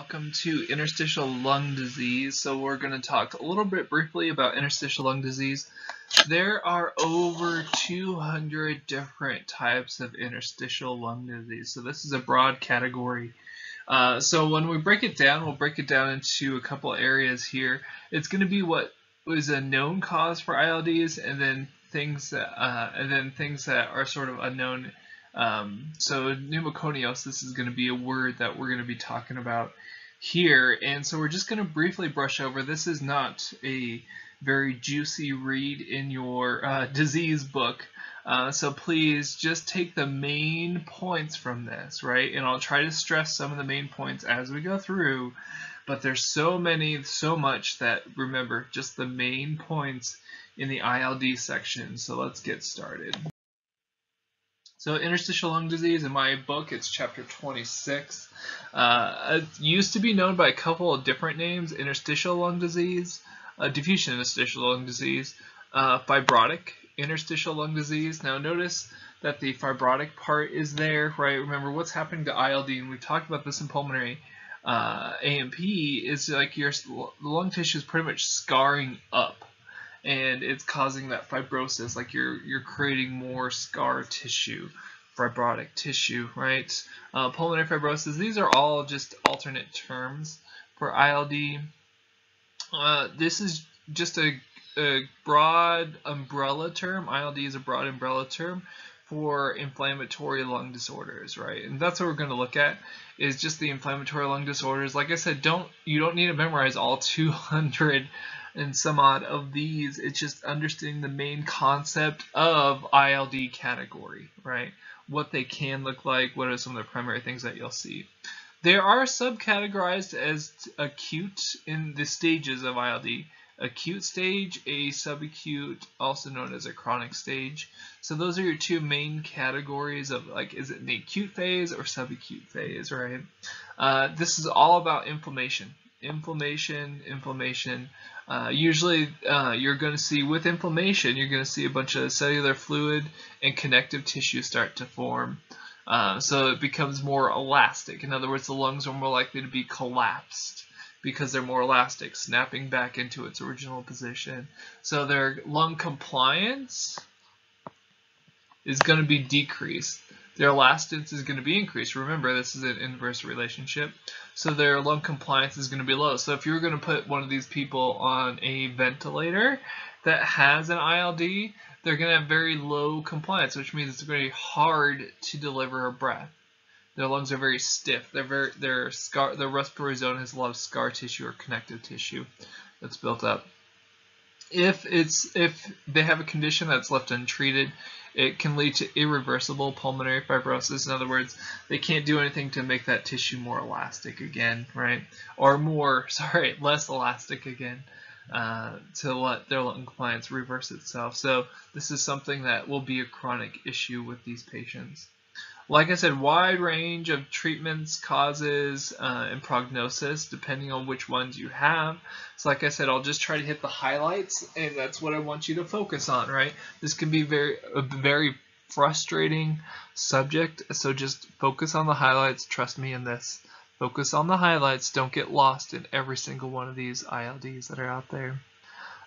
welcome to interstitial lung disease. So we're going to talk a little bit briefly about interstitial lung disease. There are over 200 different types of interstitial lung disease. So this is a broad category. Uh, so when we break it down, we'll break it down into a couple areas here. It's going to be what was a known cause for ILDs, and then things that, uh, and then things that are sort of unknown um, so pneumoconiosis is going to be a word that we're going to be talking about here. And so we're just going to briefly brush over. This is not a very juicy read in your uh, disease book. Uh, so please just take the main points from this, right? And I'll try to stress some of the main points as we go through. But there's so many, so much that remember just the main points in the ILD section. So let's get started. So interstitial lung disease, in my book, it's chapter 26. Uh, it used to be known by a couple of different names, interstitial lung disease, uh, diffusion interstitial lung disease, uh, fibrotic interstitial lung disease. Now notice that the fibrotic part is there, right? Remember what's happening to ILD, and we've talked about this in pulmonary uh, AMP, is like your lung tissue is pretty much scarring up and it's causing that fibrosis like you're you're creating more scar tissue fibrotic tissue right uh, pulmonary fibrosis these are all just alternate terms for ILD uh, this is just a, a broad umbrella term ILD is a broad umbrella term for inflammatory lung disorders, right? And that's what we're going to look at is just the inflammatory lung disorders. Like I said, don't you don't need to memorize all 200 and some odd of these. It's just understanding the main concept of ILD category, right? What they can look like, what are some of the primary things that you'll see. There are subcategorized as acute in the stages of ILD. Acute stage, a subacute, also known as a chronic stage. So those are your two main categories of like, is it in the acute phase or subacute phase, right? Uh, this is all about inflammation. Inflammation, inflammation, uh, usually uh, you're going to see with inflammation, you're going to see a bunch of cellular fluid and connective tissue start to form. Uh, so it becomes more elastic. In other words, the lungs are more likely to be collapsed because they're more elastic, snapping back into its original position. So their lung compliance is going to be decreased their elastance is going to be increased. Remember, this is an inverse relationship. So their lung compliance is going to be low. So if you're going to put one of these people on a ventilator that has an ILD, they're going to have very low compliance, which means it's going to be hard to deliver a breath. Their lungs are very stiff. They're very their scar their respiratory zone has a lot of scar tissue or connective tissue that's built up. If it's if they have a condition that's left untreated, it can lead to irreversible pulmonary fibrosis. In other words, they can't do anything to make that tissue more elastic again, right? Or more, sorry, less elastic again uh, to let their lung compliance reverse itself. So this is something that will be a chronic issue with these patients. Like I said, wide range of treatments, causes, uh, and prognosis depending on which ones you have. So like I said, I'll just try to hit the highlights, and that's what I want you to focus on, right? This can be very a very frustrating subject, so just focus on the highlights. Trust me in this. Focus on the highlights. Don't get lost in every single one of these ILDs that are out there.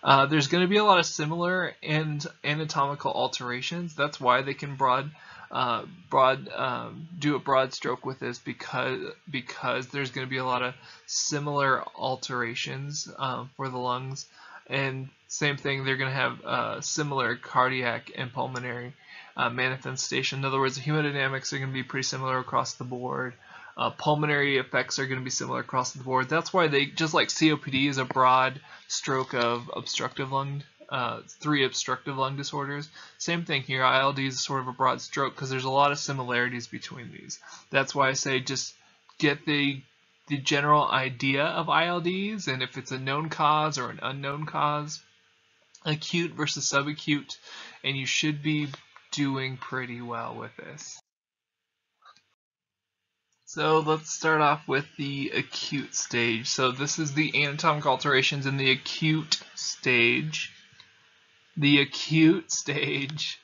Uh, there's going to be a lot of similar and anatomical alterations. That's why they can broad uh, broad um, do a broad stroke with this because because there's going to be a lot of similar alterations um, for the lungs. And same thing they're going to have uh, similar cardiac and pulmonary uh, manifestation. In other words the hemodynamics are going to be pretty similar across the board. Pulmonary effects are going to be similar across the board. That's why they just like COPD is a broad stroke of obstructive lung uh, three obstructive lung disorders. Same thing here, ILD is sort of a broad stroke because there's a lot of similarities between these. That's why I say just get the the general idea of ILDs and if it's a known cause or an unknown cause, acute versus subacute, and you should be doing pretty well with this. So let's start off with the acute stage. So this is the anatomic alterations in the acute stage the acute stage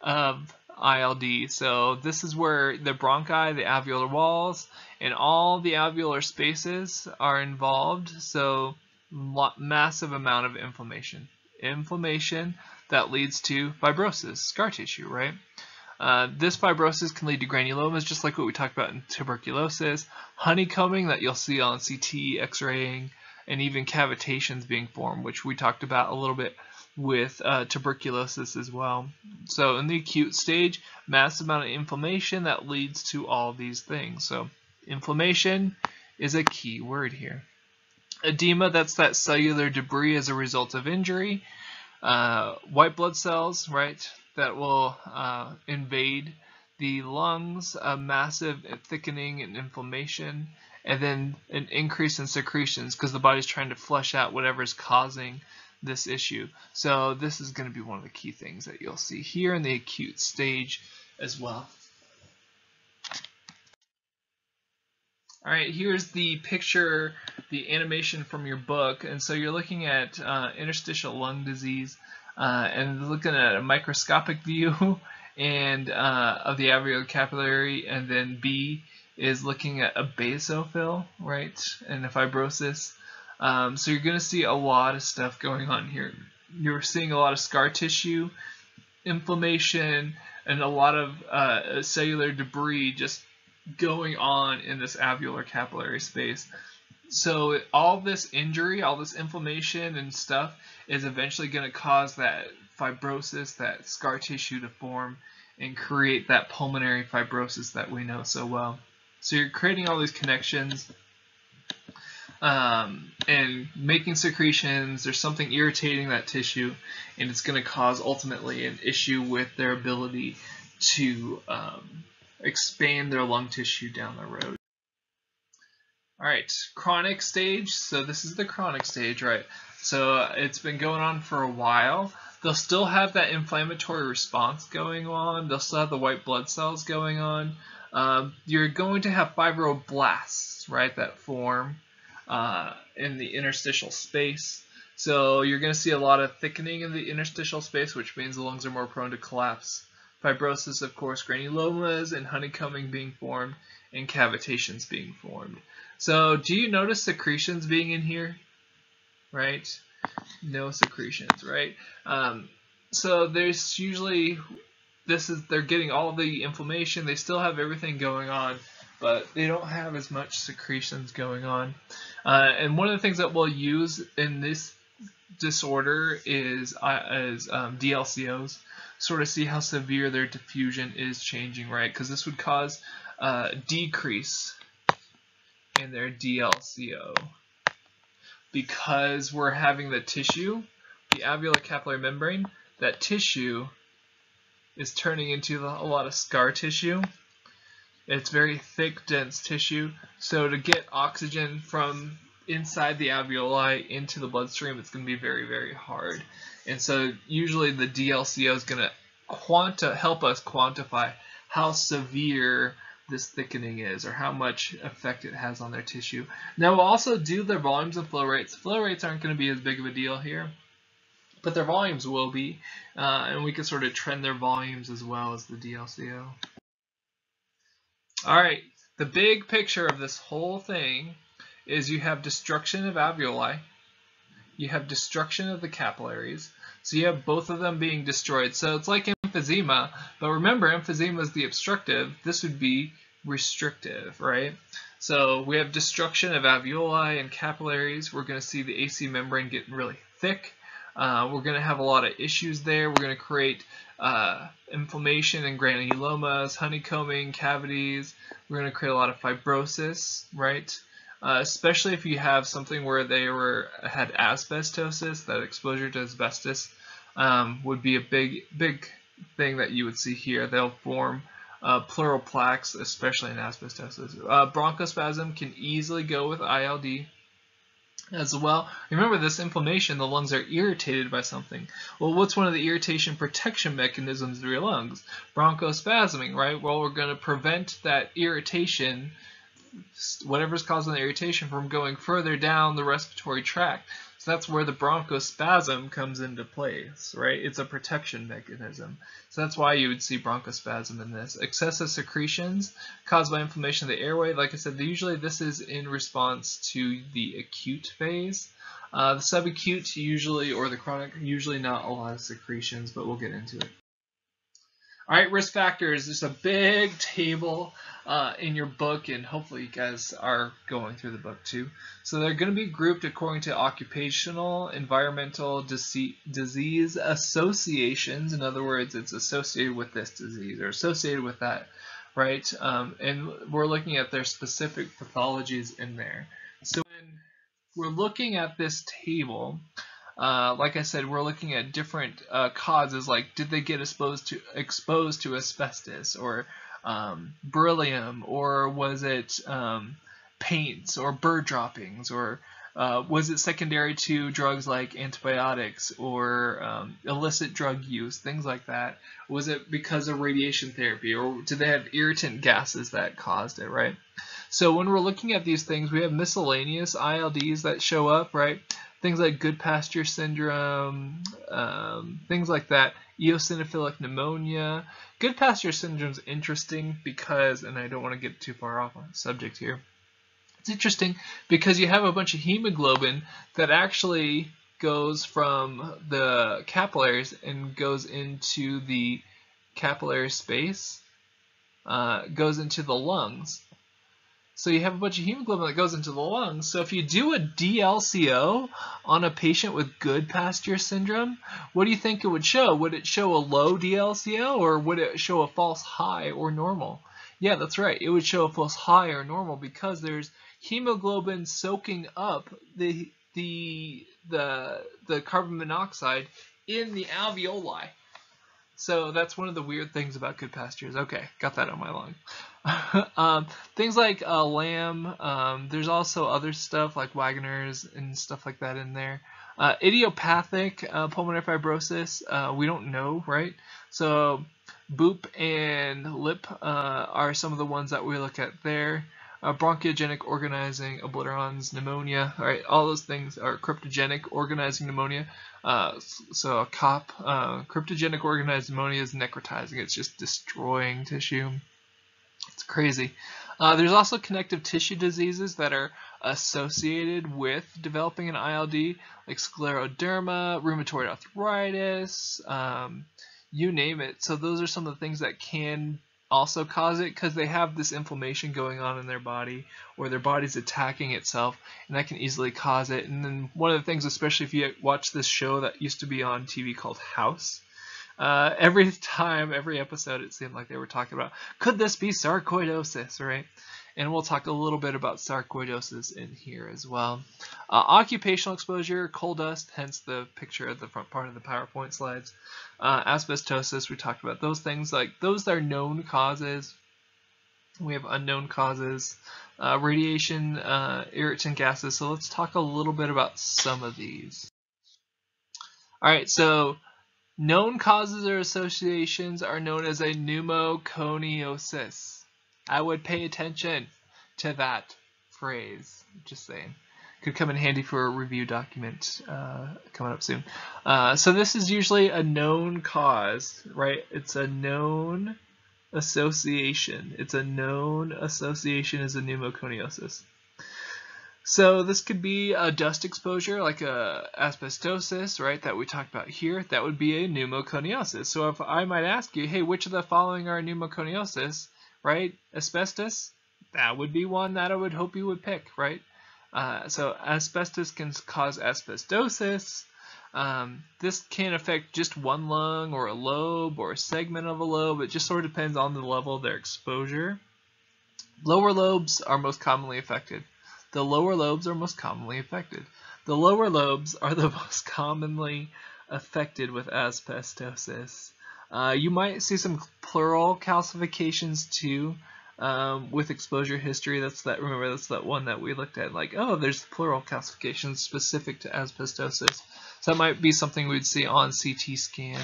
of ILD. So this is where the bronchi, the alveolar walls, and all the alveolar spaces are involved. So massive amount of inflammation. Inflammation that leads to fibrosis, scar tissue, right? Uh, this fibrosis can lead to granulomas, just like what we talked about in tuberculosis, honeycombing that you'll see on CT, X-raying, and even cavitations being formed, which we talked about a little bit with uh, tuberculosis as well. So in the acute stage, massive amount of inflammation that leads to all these things. So inflammation is a key word here. Edema, that's that cellular debris as a result of injury. Uh, white blood cells, right, that will uh, invade the lungs, a massive thickening and inflammation, and then an increase in secretions because the body's trying to flush out whatever is causing this issue. So this is going to be one of the key things that you'll see here in the acute stage as well. All right, here's the picture, the animation from your book. And so you're looking at uh, interstitial lung disease uh, and looking at a microscopic view and uh, of the alveolar capillary, and then B is looking at a basophil, right, and a fibrosis. Um, so you're going to see a lot of stuff going on here. You're seeing a lot of scar tissue, inflammation, and a lot of uh, cellular debris just going on in this alveolar capillary space. So all this injury, all this inflammation and stuff is eventually going to cause that fibrosis, that scar tissue to form and create that pulmonary fibrosis that we know so well. So you're creating all these connections um, and making secretions. There's something irritating that tissue, and it's going to cause ultimately an issue with their ability to um, expand their lung tissue down the road. All right, chronic stage. So this is the chronic stage, right? So uh, it's been going on for a while. They'll still have that inflammatory response going on. They'll still have the white blood cells going on. Um, you're going to have fibroblasts, right, that form uh, in the interstitial space. So you're going to see a lot of thickening in the interstitial space, which means the lungs are more prone to collapse. Fibrosis, of course, granulomas and honeycombing being formed, and cavitations being formed. So do you notice secretions being in here? Right? No secretions, right? Um, so there's usually, this is, they're getting all the inflammation, they still have everything going on, but they don't have as much secretions going on. Uh, and one of the things that we'll use in this disorder is, uh, um, DLCOs, sort of see how severe their diffusion is changing, right? Because this would cause a uh, decrease in their DLCO. Because we're having the tissue, the alveolar capillary membrane, that tissue is turning into a lot of scar tissue it's very thick, dense tissue. So to get oxygen from inside the alveoli into the bloodstream, it's going to be very, very hard. And so usually the DLCO is going to help us quantify how severe this thickening is or how much effect it has on their tissue. Now we'll also do their volumes and flow rates. Flow rates aren't going to be as big of a deal here, but their volumes will be, uh, and we can sort of trend their volumes as well as the DLCO. All right, the big picture of this whole thing is you have destruction of alveoli, you have destruction of the capillaries, so you have both of them being destroyed. So it's like emphysema, but remember emphysema is the obstructive, this would be restrictive, right? So we have destruction of alveoli and capillaries. We're going to see the AC membrane getting really thick. Uh, we're going to have a lot of issues there. We're going to create uh, inflammation and granulomas, honeycombing, cavities. We're going to create a lot of fibrosis, right? Uh, especially if you have something where they were had asbestosis, that exposure to asbestos um, would be a big, big thing that you would see here. They'll form uh, pleural plaques, especially in asbestosis. Uh, bronchospasm can easily go with ILD as well. Remember this inflammation, the lungs are irritated by something. Well, what's one of the irritation protection mechanisms of your lungs? Bronchospasming, right? Well, we're going to prevent that irritation, whatever's causing the irritation, from going further down the respiratory tract. So that's where the bronchospasm comes into place, right? It's a protection mechanism. So that's why you would see bronchospasm in this. Excessive secretions caused by inflammation of the airway. Like I said, usually this is in response to the acute phase. Uh, the subacute usually, or the chronic, usually not a lot of secretions, but we'll get into it. All right, risk factors. There's a big table uh, in your book, and hopefully you guys are going through the book too. So they're going to be grouped according to occupational, environmental, disease associations. In other words, it's associated with this disease or associated with that, right? Um, and we're looking at their specific pathologies in there. So when we're looking at this table, uh, like I said, we're looking at different uh, causes, like did they get exposed to exposed to asbestos or um, beryllium, or was it um, paints or bird droppings, or uh, was it secondary to drugs like antibiotics or um, illicit drug use, things like that? Was it because of radiation therapy, or did they have irritant gases that caused it, right? So when we're looking at these things, we have miscellaneous ILDs that show up, right? Things like good Goodpasture syndrome, um, things like that, eosinophilic pneumonia. Good Goodpasture syndrome is interesting because, and I don't want to get too far off on the subject here, it's interesting because you have a bunch of hemoglobin that actually goes from the capillaries and goes into the capillary space, uh, goes into the lungs. So you have a bunch of hemoglobin that goes into the lungs. So if you do a DLCO on a patient with Goodpasture syndrome, what do you think it would show? Would it show a low DLCO or would it show a false high or normal? Yeah, that's right. It would show a false high or normal because there's hemoglobin soaking up the the the the carbon monoxide in the alveoli. So that's one of the weird things about Goodpasture's. Okay, got that on my lung. um, things like uh, LAM. Um, there's also other stuff like Wegener's and stuff like that in there. Uh, idiopathic uh, pulmonary fibrosis, uh, we don't know, right? So BOOP and LIP uh, are some of the ones that we look at there. Uh, bronchiogenic organizing obliterans pneumonia, all right, all those things are cryptogenic organizing pneumonia. Uh, so a COP, uh, cryptogenic organized pneumonia is necrotizing, it's just destroying tissue. It's crazy. Uh, there's also connective tissue diseases that are associated with developing an ILD, like scleroderma, rheumatoid arthritis, um, you name it. So those are some of the things that can also cause it because they have this inflammation going on in their body or their body's attacking itself and that can easily cause it. And then one of the things, especially if you watch this show that used to be on TV called House, uh, every time, every episode, it seemed like they were talking about, could this be sarcoidosis, right? And we'll talk a little bit about sarcoidosis in here as well. Uh, occupational exposure, coal dust, hence the picture at the front part of the PowerPoint slides. Uh, asbestosis, we talked about those things. Like those are known causes. We have unknown causes. Uh, radiation, uh, irritant gases. So let's talk a little bit about some of these. All right, so Known causes or associations are known as a pneumoconiosis. I would pay attention to that phrase. Just saying. Could come in handy for a review document uh, coming up soon. Uh, so this is usually a known cause, right? It's a known association. It's a known association as a pneumoconiosis. So this could be a dust exposure like a asbestosis, right, that we talked about here. That would be a pneumoconiosis. So if I might ask you, hey, which of the following are pneumoconiosis, right? Asbestos, that would be one that I would hope you would pick, right? Uh, so asbestos can cause asbestosis. Um, this can affect just one lung or a lobe or a segment of a lobe. It just sort of depends on the level of their exposure. Lower lobes are most commonly affected. The lower lobes are most commonly affected. The lower lobes are the most commonly affected with asbestosis. Uh, you might see some pleural calcifications too um, with exposure history. That's that. Remember, that's that one that we looked at. Like, oh, there's pleural calcifications specific to asbestosis. So that might be something we'd see on CT scan.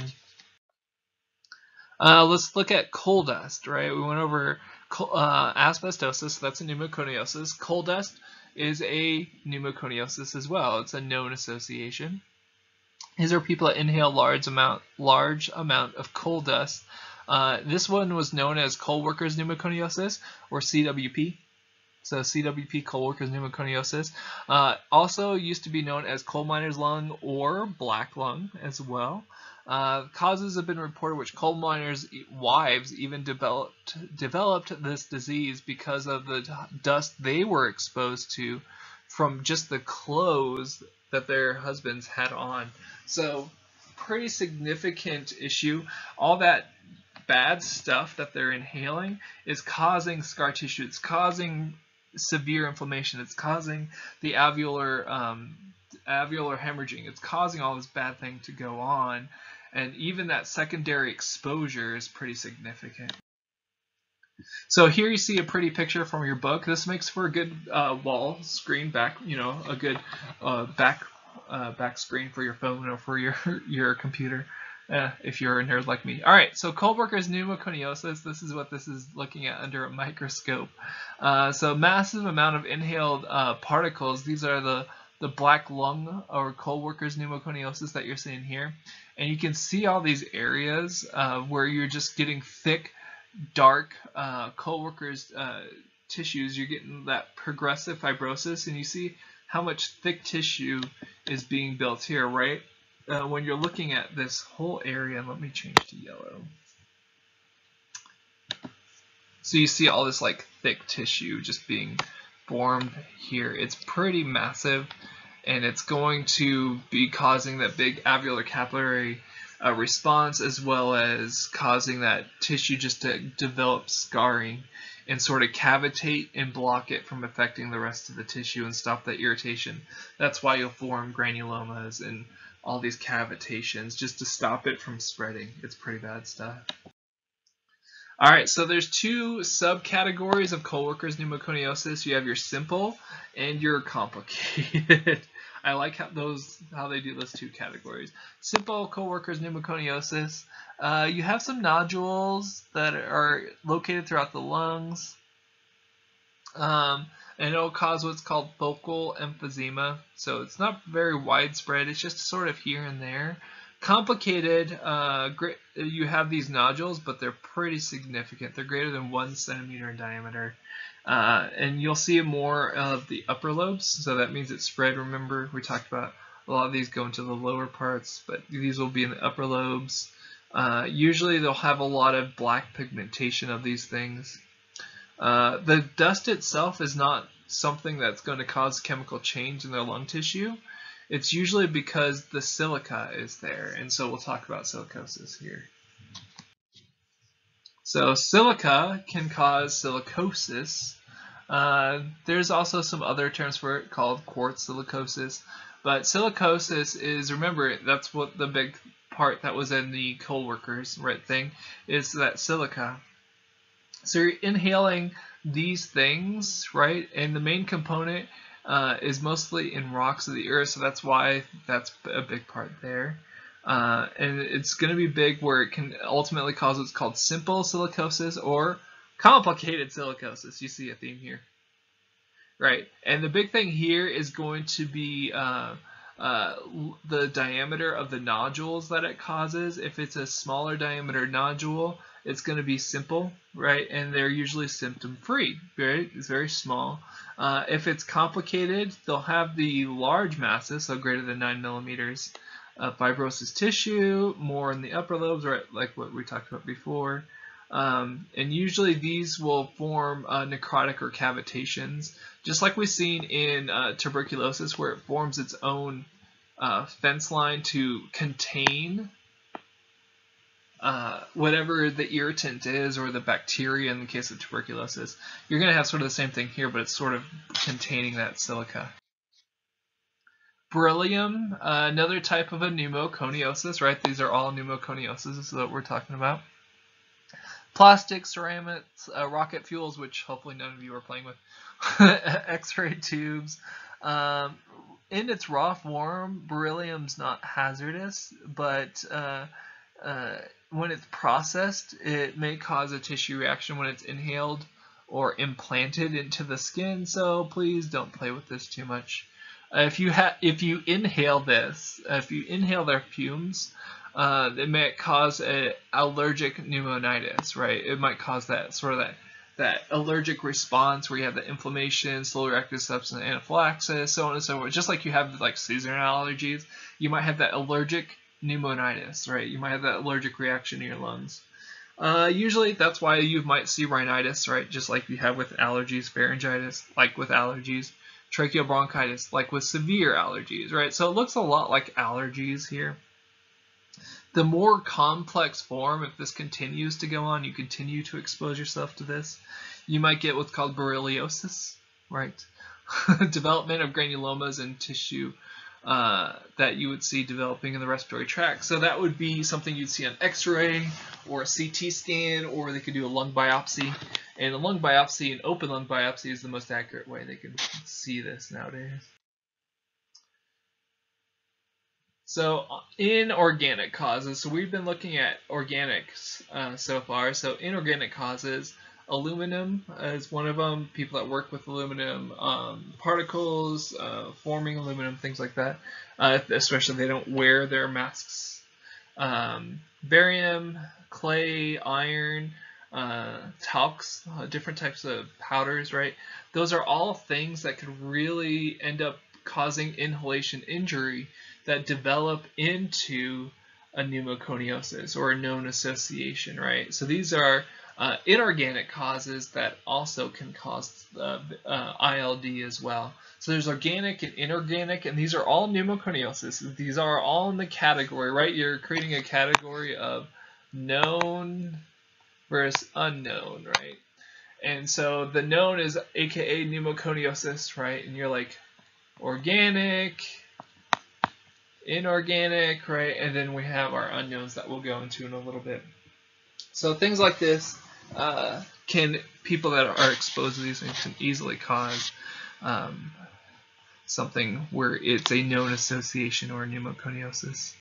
Uh, let's look at coal dust. Right, we went over uh, asbestosis. So that's a pneumoconiosis. Coal dust is a pneumoconiosis as well. It's a known association. These are people that inhale large amount large amount of coal dust. Uh, this one was known as coal workers pneumoconiosis or CWP. So CWP coal workers pneumoconiosis. Uh, also used to be known as coal miner's lung or black lung as well. Uh, causes have been reported which coal miners' wives even developed developed this disease because of the dust they were exposed to from just the clothes that their husbands had on. So pretty significant issue. All that bad stuff that they're inhaling is causing scar tissue. It's causing severe inflammation. It's causing the alveolar um, alveolar hemorrhaging. It's causing all this bad thing to go on. And even that secondary exposure is pretty significant. So here you see a pretty picture from your book. This makes for a good uh, wall screen back, you know, a good uh, back uh, back screen for your phone or for your your computer. Uh, if you're a nerd like me. All right, so coal workers pneumoconiosis. This is what this is looking at under a microscope. Uh, so massive amount of inhaled uh, particles. These are the the black lung or coal workers pneumoconiosis that you're seeing here, and you can see all these areas where you're just getting thick, dark uh, coal workers uh, tissues. You're getting that progressive fibrosis, and you see how much thick tissue is being built here, right? Uh, when you're looking at this whole area, let me change to yellow. So you see all this like thick tissue just being formed here. It's pretty massive and it's going to be causing that big alveolar capillary uh, response as well as causing that tissue just to develop scarring and sort of cavitate and block it from affecting the rest of the tissue and stop that irritation. That's why you'll form granulomas and all these cavitations just to stop it from spreading. It's pretty bad stuff. All right, so there's two subcategories of coal workers pneumoconiosis. You have your simple and your complicated. I like how those how they do those two categories. Simple coal workers pneumoconiosis. Uh, you have some nodules that are located throughout the lungs. Um, and it'll cause what's called focal emphysema. So it's not very widespread, it's just sort of here and there. Complicated, uh, you have these nodules, but they're pretty significant. They're greater than one centimeter in diameter. Uh, and you'll see more of the upper lobes, so that means it's spread. Remember, we talked about a lot of these go into the lower parts, but these will be in the upper lobes. Uh, usually they'll have a lot of black pigmentation of these things. Uh, the dust itself is not something that's going to cause chemical change in their lung tissue. It's usually because the silica is there, and so we'll talk about silicosis here. So silica can cause silicosis. Uh, there's also some other terms for it called quartz silicosis, but silicosis is, remember, that's what the big part that was in the coal workers right thing, is that silica. So you're inhaling these things, right? And the main component uh, is mostly in rocks of the earth, so that's why that's a big part there. Uh, and it's going to be big where it can ultimately cause what's called simple silicosis or complicated silicosis. You see a theme here. Right, and the big thing here is going to be uh, uh, the diameter of the nodules that it causes. If it's a smaller diameter nodule, it's going to be simple, right? And they're usually symptom-free, right? It's very small. Uh, if it's complicated, they'll have the large masses, so greater than 9 millimeters, of fibrosis tissue, more in the upper lobes, right, like what we talked about before. Um, and usually these will form uh, necrotic or cavitations, just like we've seen in uh, tuberculosis, where it forms its own uh, fence line to contain uh, whatever the irritant is or the bacteria in the case of tuberculosis, you're going to have sort of the same thing here, but it's sort of containing that silica. Beryllium, uh, another type of a pneumoconiosis, right? These are all pneumoconiosis that we're talking about. Plastic, ceramics, uh, rocket fuels, which hopefully none of you are playing with, X-ray tubes. Um, in its raw form, beryllium's not hazardous, but uh, uh, when it's processed, it may cause a tissue reaction when it's inhaled or implanted into the skin, so please don't play with this too much. Uh, if you if you inhale this, uh, if you inhale their fumes, uh, it might cause an allergic pneumonitis, right? It might cause that sort of that that allergic response where you have the inflammation, slow reactive substance anaphylaxis, so on and so forth. Just like you have like seasonal allergies, you might have that allergic pneumonitis, right? You might have that allergic reaction in your lungs. Uh, usually that's why you might see rhinitis, right? Just like you have with allergies, pharyngitis, like with allergies, tracheobronchitis, like with severe allergies, right? So it looks a lot like allergies here. The more complex form, if this continues to go on, you continue to expose yourself to this, you might get what's called berylliosis, right? Development of granulomas in tissue uh, that you would see developing in the respiratory tract. So that would be something you'd see on x-ray or a CT scan, or they could do a lung biopsy. And a lung biopsy, an open lung biopsy, is the most accurate way they can see this nowadays. So inorganic causes, so we've been looking at organics uh, so far. So inorganic causes, aluminum is one of them. People that work with aluminum um, particles, uh, forming aluminum, things like that. Uh, especially they don't wear their masks. Um, barium, clay, iron, uh, talcs, uh, different types of powders, right? Those are all things that could really end up causing inhalation injury that develop into a pneumoconiosis or a known association, right? So these are uh, inorganic causes that also can cause uh, uh, ILD as well. So there's organic and inorganic, and these are all pneumoconiosis. These are all in the category, right? You're creating a category of known versus unknown, right? And so the known is aka pneumoconiosis, right? And you're like organic, inorganic, right? And then we have our unknowns that we'll go into in a little bit. So things like this uh, can, people that are exposed to these things can easily cause um, something where it's a known association or pneumoconiosis.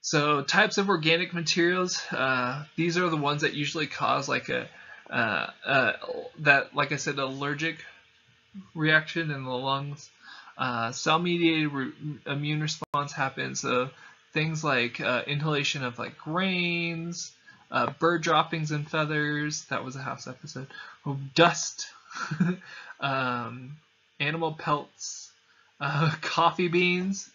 So types of organic materials, uh, these are the ones that usually cause like a, uh, that, like I said, allergic reaction in the lungs. Uh, cell-mediated re immune response happens. So things like uh, inhalation of like grains, uh, bird droppings and feathers. That was a house episode. Oh, dust, um, animal pelts, uh, coffee beans.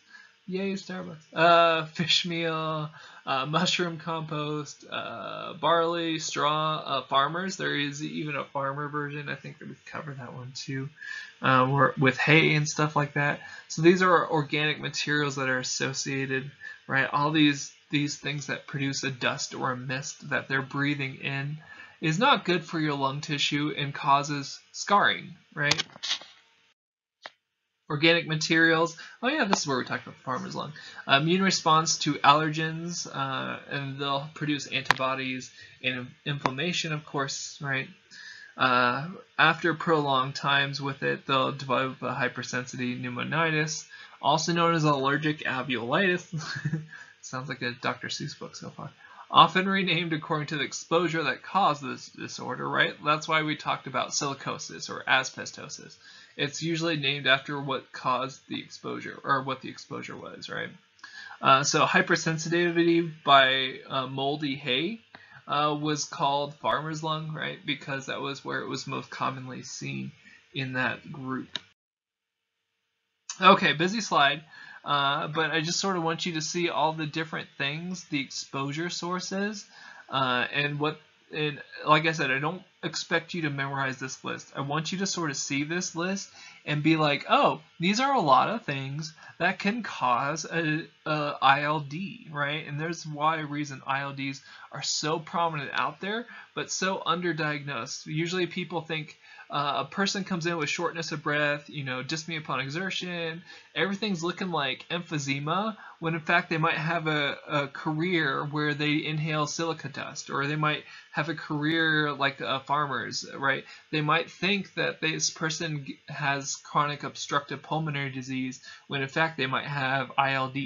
Yay, Starbucks. Uh, fish meal, uh, mushroom compost, uh, barley, straw, uh, farmers. There is even a farmer version. I think that we've covered that one too, uh, with hay and stuff like that. So these are organic materials that are associated, right? All these these things that produce a dust or a mist that they're breathing in is not good for your lung tissue and causes scarring, right? Organic materials. Oh yeah, this is where we talked about the farmer's lung. Uh, immune response to allergens, uh, and they'll produce antibodies and inflammation, of course, right? Uh, after prolonged times with it, they'll develop a hypersensitivity pneumonitis, also known as allergic alveolitis. Sounds like a Dr. Seuss book so far. Often renamed according to the exposure that caused this disorder, right? That's why we talked about silicosis or asbestosis it's usually named after what caused the exposure or what the exposure was, right? Uh, so hypersensitivity by uh, moldy hay uh, was called farmer's lung, right? Because that was where it was most commonly seen in that group. Okay, busy slide. Uh, but I just sort of want you to see all the different things, the exposure sources, uh, and what and like I said, I don't expect you to memorize this list. I want you to sort of see this list and be like, oh, these are a lot of things that can cause a, a ILD, right? And there's why reason ILDs are so prominent out there, but so underdiagnosed. Usually people think uh, a person comes in with shortness of breath, you know, dyspnea upon exertion, everything's looking like emphysema, when in fact they might have a, a career where they inhale silica dust, or they might have a career like uh, farmers, right? They might think that this person has chronic obstructive pulmonary disease, when in fact they might have ILD,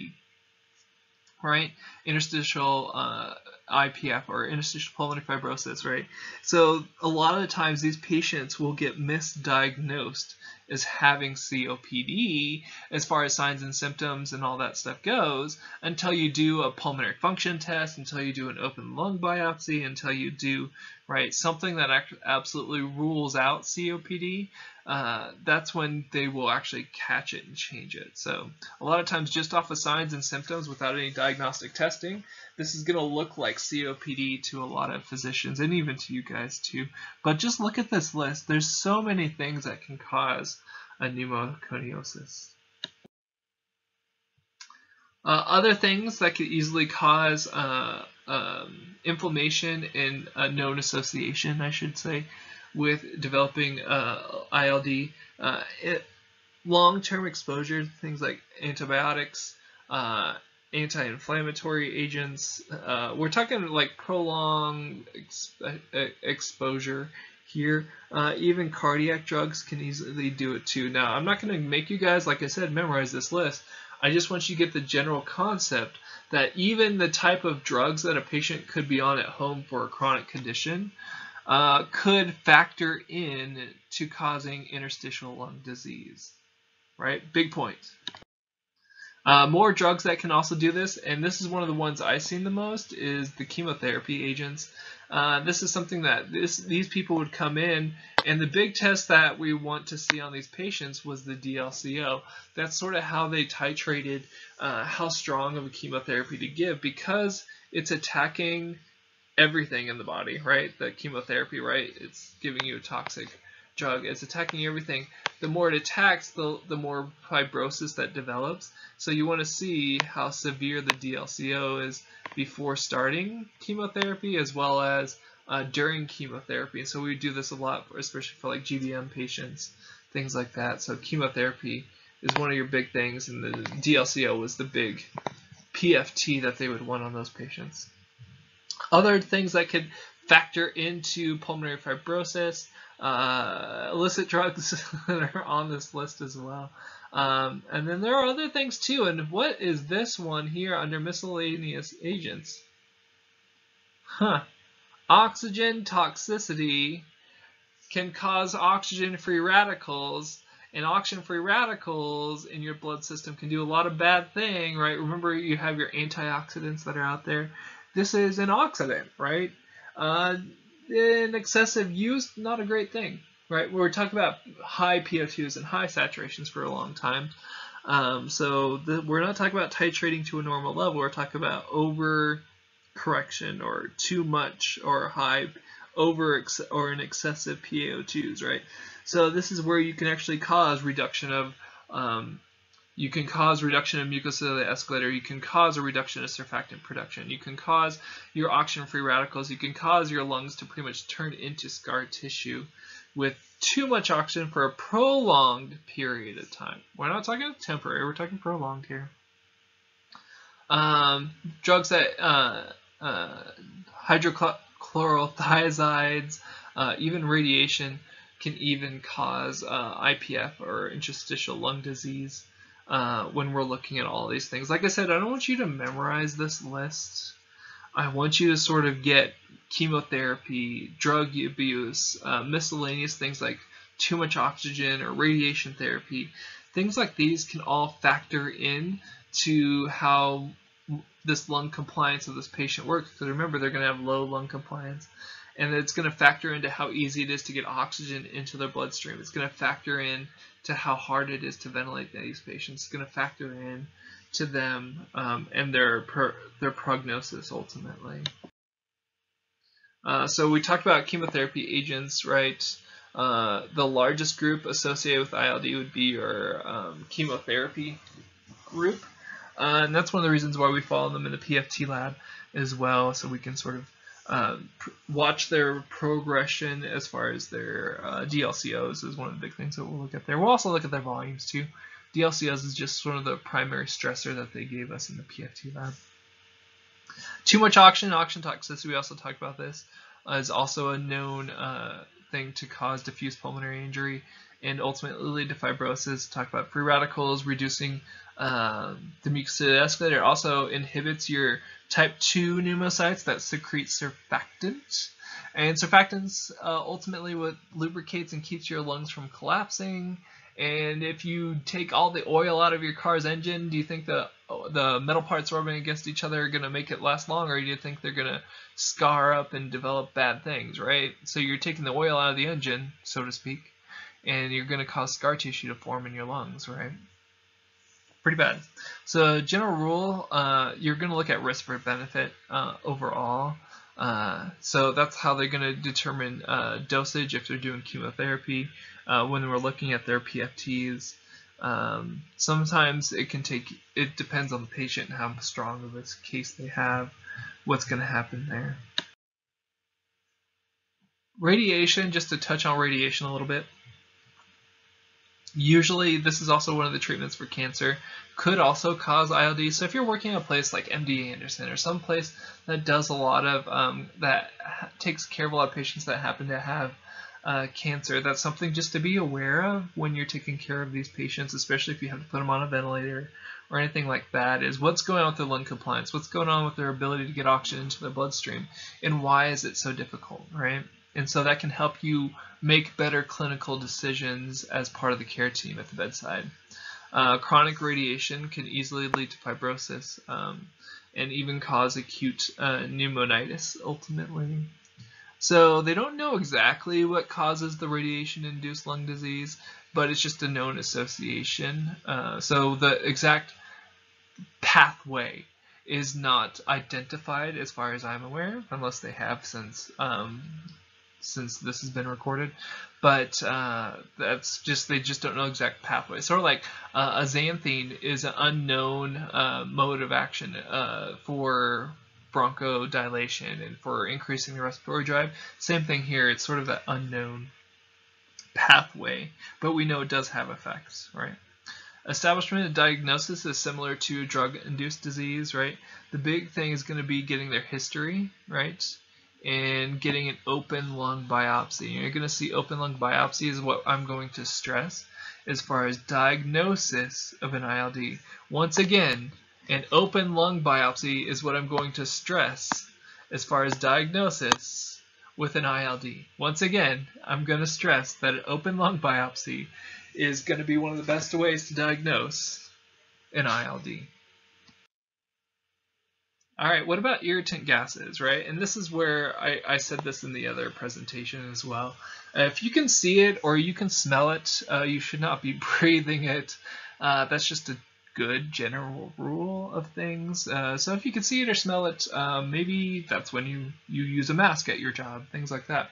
right? Interstitial uh, IPF or interstitial pulmonary fibrosis, right? So a lot of the times these patients will get misdiagnosed as having COPD as far as signs and symptoms and all that stuff goes until you do a pulmonary function test, until you do an open lung biopsy, until you do right something that absolutely rules out COPD. Uh, that's when they will actually catch it and change it. So a lot of times just off of signs and symptoms without any diagnostic testing, this is going to look like COPD to a lot of physicians and even to you guys too. But just look at this list. There's so many things that can cause a pneumoconiosis. Uh, other things that could easily cause uh, um, inflammation and a known association, I should say, with developing uh, ILD. Uh, long-term exposure to things like antibiotics, uh, anti-inflammatory agents. Uh, we're talking like prolonged exposure here. Uh, even cardiac drugs can easily do it too. Now, I'm not going to make you guys, like I said, memorize this list. I just want you to get the general concept that even the type of drugs that a patient could be on at home for a chronic condition uh, could factor in to causing interstitial lung disease. Right? Big point. Uh, more drugs that can also do this, and this is one of the ones I've seen the most, is the chemotherapy agents. Uh, this is something that this, these people would come in, and the big test that we want to see on these patients was the DLCO. That's sort of how they titrated uh, how strong of a chemotherapy to give because it's attacking everything in the body, right? The chemotherapy, right? It's giving you a toxic drug. It's attacking everything. The more it attacks, the, the more fibrosis that develops. So you want to see how severe the DLCO is before starting chemotherapy as well as uh, during chemotherapy. So we do this a lot, especially for like GBM patients, things like that. So chemotherapy is one of your big things, and the DLCO was the big PFT that they would want on those patients. Other things that could factor into pulmonary fibrosis, uh, illicit drugs that are on this list as well. Um, and then there are other things too. And what is this one here under miscellaneous agents? Huh. Oxygen toxicity can cause oxygen-free radicals and oxygen-free radicals in your blood system can do a lot of bad thing, right? Remember you have your antioxidants that are out there this is an oxidant, right? Uh, in excessive use, not a great thing, right? We're talking about high PO2s and high saturations for a long time. Um, so the, we're not talking about titrating to a normal level. We're talking about over correction or too much or high over or an excessive PaO2s, right? So this is where you can actually cause reduction of um, you can cause reduction of mucociliary escalator. You can cause a reduction in surfactant production. You can cause your oxygen-free radicals. You can cause your lungs to pretty much turn into scar tissue with too much oxygen for a prolonged period of time. We're not talking temporary. We're talking prolonged here. Um, drugs that uh, uh, hydrochlorothiazides, uh, even radiation can even cause uh, IPF or interstitial lung disease uh, when we're looking at all these things. Like I said, I don't want you to memorize this list. I want you to sort of get chemotherapy, drug abuse, uh, miscellaneous things like too much oxygen or radiation therapy. Things like these can all factor in to how this lung compliance of this patient works. Because remember, they're going to have low lung compliance. And it's going to factor into how easy it is to get oxygen into their bloodstream. It's going to factor in to how hard it is to ventilate these patients. It's going to factor in to them um, and their per, their prognosis ultimately. Uh, so we talked about chemotherapy agents, right? Uh, the largest group associated with ILD would be your um, chemotherapy group. Uh, and that's one of the reasons why we follow them in the PFT lab as well, so we can sort of um, watch their progression as far as their uh, DLCOs is one of the big things that we'll look at there. We'll also look at their volumes too. DLCOs is just sort of the primary stressor that they gave us in the PFT lab. Too much oxygen, oxygen toxicity, we also talked about this, uh, is also a known uh, thing to cause diffuse pulmonary injury and ultimately lead to fibrosis. Talk about free radicals, reducing uh, the mucociliary escalator. also inhibits your type 2 pneumocytes that secrete surfactant. And surfactants uh, ultimately what lubricates and keeps your lungs from collapsing. And if you take all the oil out of your car's engine, do you think the the metal parts rubbing against each other are going to make it last long, or do you think they're going to scar up and develop bad things, right? So you're taking the oil out of the engine, so to speak, and you're going to cause scar tissue to form in your lungs, right? Pretty bad. So general rule, uh, you're going to look at risk for benefit uh, overall. Uh, so that's how they're going to determine uh, dosage if they're doing chemotherapy uh, when we're looking at their PFTs. Um, sometimes it can take, it depends on the patient and how strong of a case they have, what's going to happen there. Radiation, just to touch on radiation a little bit. Usually, this is also one of the treatments for cancer. Could also cause ILD. So if you're working at a place like MD Anderson or some place that does a lot of um, that takes care of a lot of patients that happen to have uh, cancer, that's something just to be aware of when you're taking care of these patients, especially if you have to put them on a ventilator or anything like that. Is what's going on with their lung compliance? What's going on with their ability to get oxygen into their bloodstream, and why is it so difficult, right? And so that can help you make better clinical decisions as part of the care team at the bedside. Uh, chronic radiation can easily lead to fibrosis um, and even cause acute uh, pneumonitis ultimately. So they don't know exactly what causes the radiation-induced lung disease, but it's just a known association. Uh, so the exact pathway is not identified as far as I'm aware, unless they have since um, since this has been recorded. But uh, that's just they just don't know exact pathway. Sort of like uh, a xanthine is an unknown uh, mode of action uh, for bronchodilation and for increasing the respiratory drive. Same thing here. It's sort of that unknown pathway, but we know it does have effects, right? Establishment and diagnosis is similar to drug-induced disease, right? The big thing is going to be getting their history, right? And getting an open lung biopsy. You're going to see open lung biopsy is what I'm going to stress as far as diagnosis of an ILD. Once again, an open lung biopsy is what I'm going to stress as far as diagnosis with an ILD. Once again, I'm going to stress that an open lung biopsy is going to be one of the best ways to diagnose an ILD. All right, what about irritant gases, right? And this is where I, I said this in the other presentation as well. Uh, if you can see it or you can smell it, uh, you should not be breathing it. Uh, that's just a good general rule of things. Uh, so if you can see it or smell it, um, maybe that's when you, you use a mask at your job, things like that.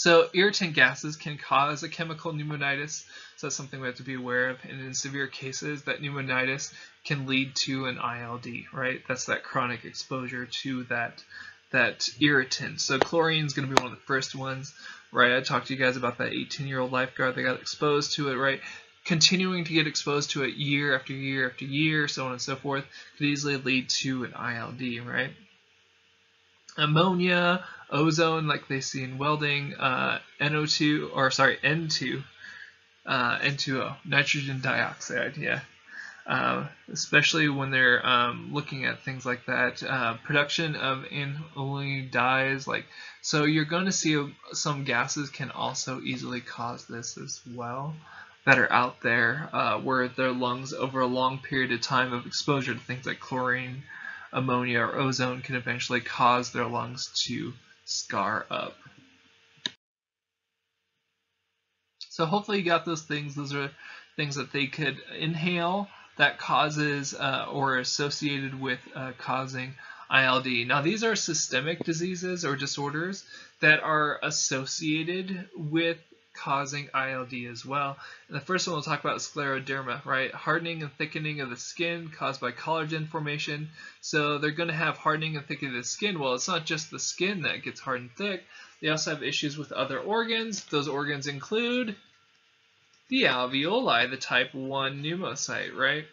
So irritant gases can cause a chemical pneumonitis. So that's something we have to be aware of. And in severe cases, that pneumonitis can lead to an ILD, right? That's that chronic exposure to that that irritant. So chlorine is going to be one of the first ones, right? I talked to you guys about that 18-year-old lifeguard that got exposed to it, right? Continuing to get exposed to it year after year after year, so on and so forth, could easily lead to an ILD, right? Ammonia, ozone, like they see in welding, uh, NO2, or sorry, N2, uh, N2O, nitrogen dioxide, yeah. Uh, especially when they're um, looking at things like that. Uh, production of aniline dyes, like so, you're going to see some gases can also easily cause this as well that are out there, uh, where their lungs over a long period of time of exposure to things like chlorine, ammonia or ozone can eventually cause their lungs to scar up. So hopefully you got those things. Those are things that they could inhale that causes uh, or associated with uh, causing ILD. Now these are systemic diseases or disorders that are associated with causing ILD as well. And the first one we'll talk about is scleroderma, right? Hardening and thickening of the skin caused by collagen formation. So they're going to have hardening and thickening of the skin. Well, it's not just the skin that gets hard and thick. They also have issues with other organs. Those organs include the alveoli, the type 1 pneumocyte, right?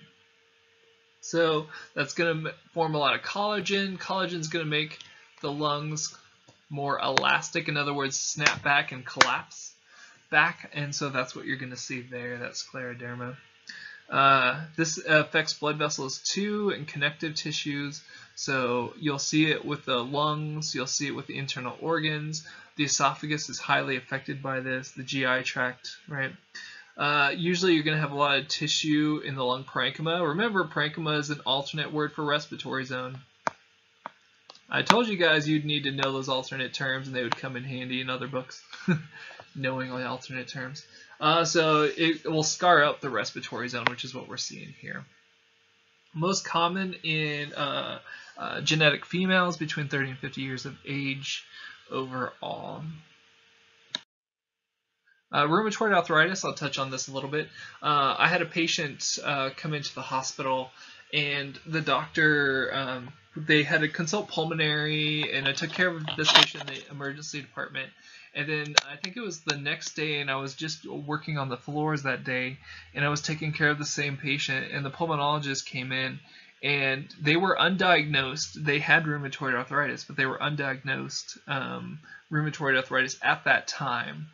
So that's going to form a lot of collagen. Collagen is going to make the lungs more elastic, in other words, snap back and collapse back, and so that's what you're going to see there, That's scleroderma. Uh, this affects blood vessels too and connective tissues. So you'll see it with the lungs, you'll see it with the internal organs. The esophagus is highly affected by this, the GI tract, right? Uh, usually you're going to have a lot of tissue in the lung parenchyma. Remember, parenchyma is an alternate word for respiratory zone. I told you guys you'd need to know those alternate terms and they would come in handy in other books, knowing all the alternate terms. Uh, so it will scar up the respiratory zone, which is what we're seeing here. Most common in uh, uh, genetic females between 30 and 50 years of age overall. Uh, rheumatoid arthritis, I'll touch on this a little bit. Uh, I had a patient uh, come into the hospital and the doctor, um, they had to consult pulmonary and I took care of this patient in the emergency department. And then I think it was the next day and I was just working on the floors that day and I was taking care of the same patient and the pulmonologist came in and they were undiagnosed. They had rheumatoid arthritis, but they were undiagnosed um, rheumatoid arthritis at that time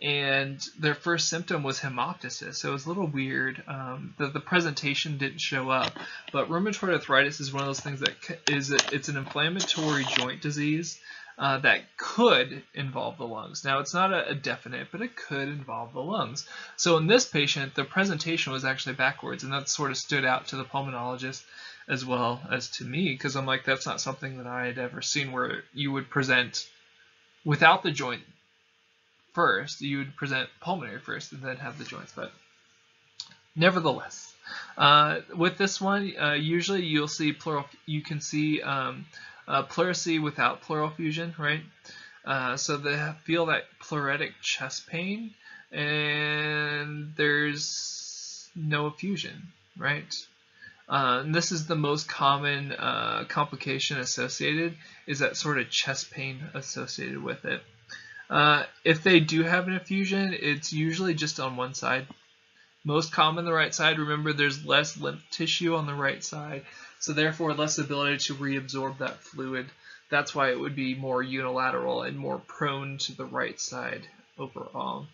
and their first symptom was hemoptysis. So it was a little weird. Um, the, the presentation didn't show up, but rheumatoid arthritis is one of those things that is a, it's an inflammatory joint disease uh, that could involve the lungs. Now it's not a, a, definite, but it could involve the lungs. So in this patient, the presentation was actually backwards, and that sort of stood out to the pulmonologist as well as to me because I'm like, that's not something that I had ever seen where you would present without the joint first. You would present pulmonary first and then have the joints. But nevertheless, uh, with this one, uh, usually you'll see pleural. You can see um, uh, pleurisy without pleural effusion, right? Uh, so they feel that pleuritic chest pain, and there's no effusion, right? Uh, this is the most common uh, complication associated, is that sort of chest pain associated with it. Uh, if they do have an effusion, it's usually just on one side. Most common the right side. Remember, there's less lymph tissue on the right side, so therefore less ability to reabsorb that fluid. That's why it would be more unilateral and more prone to the right side overall.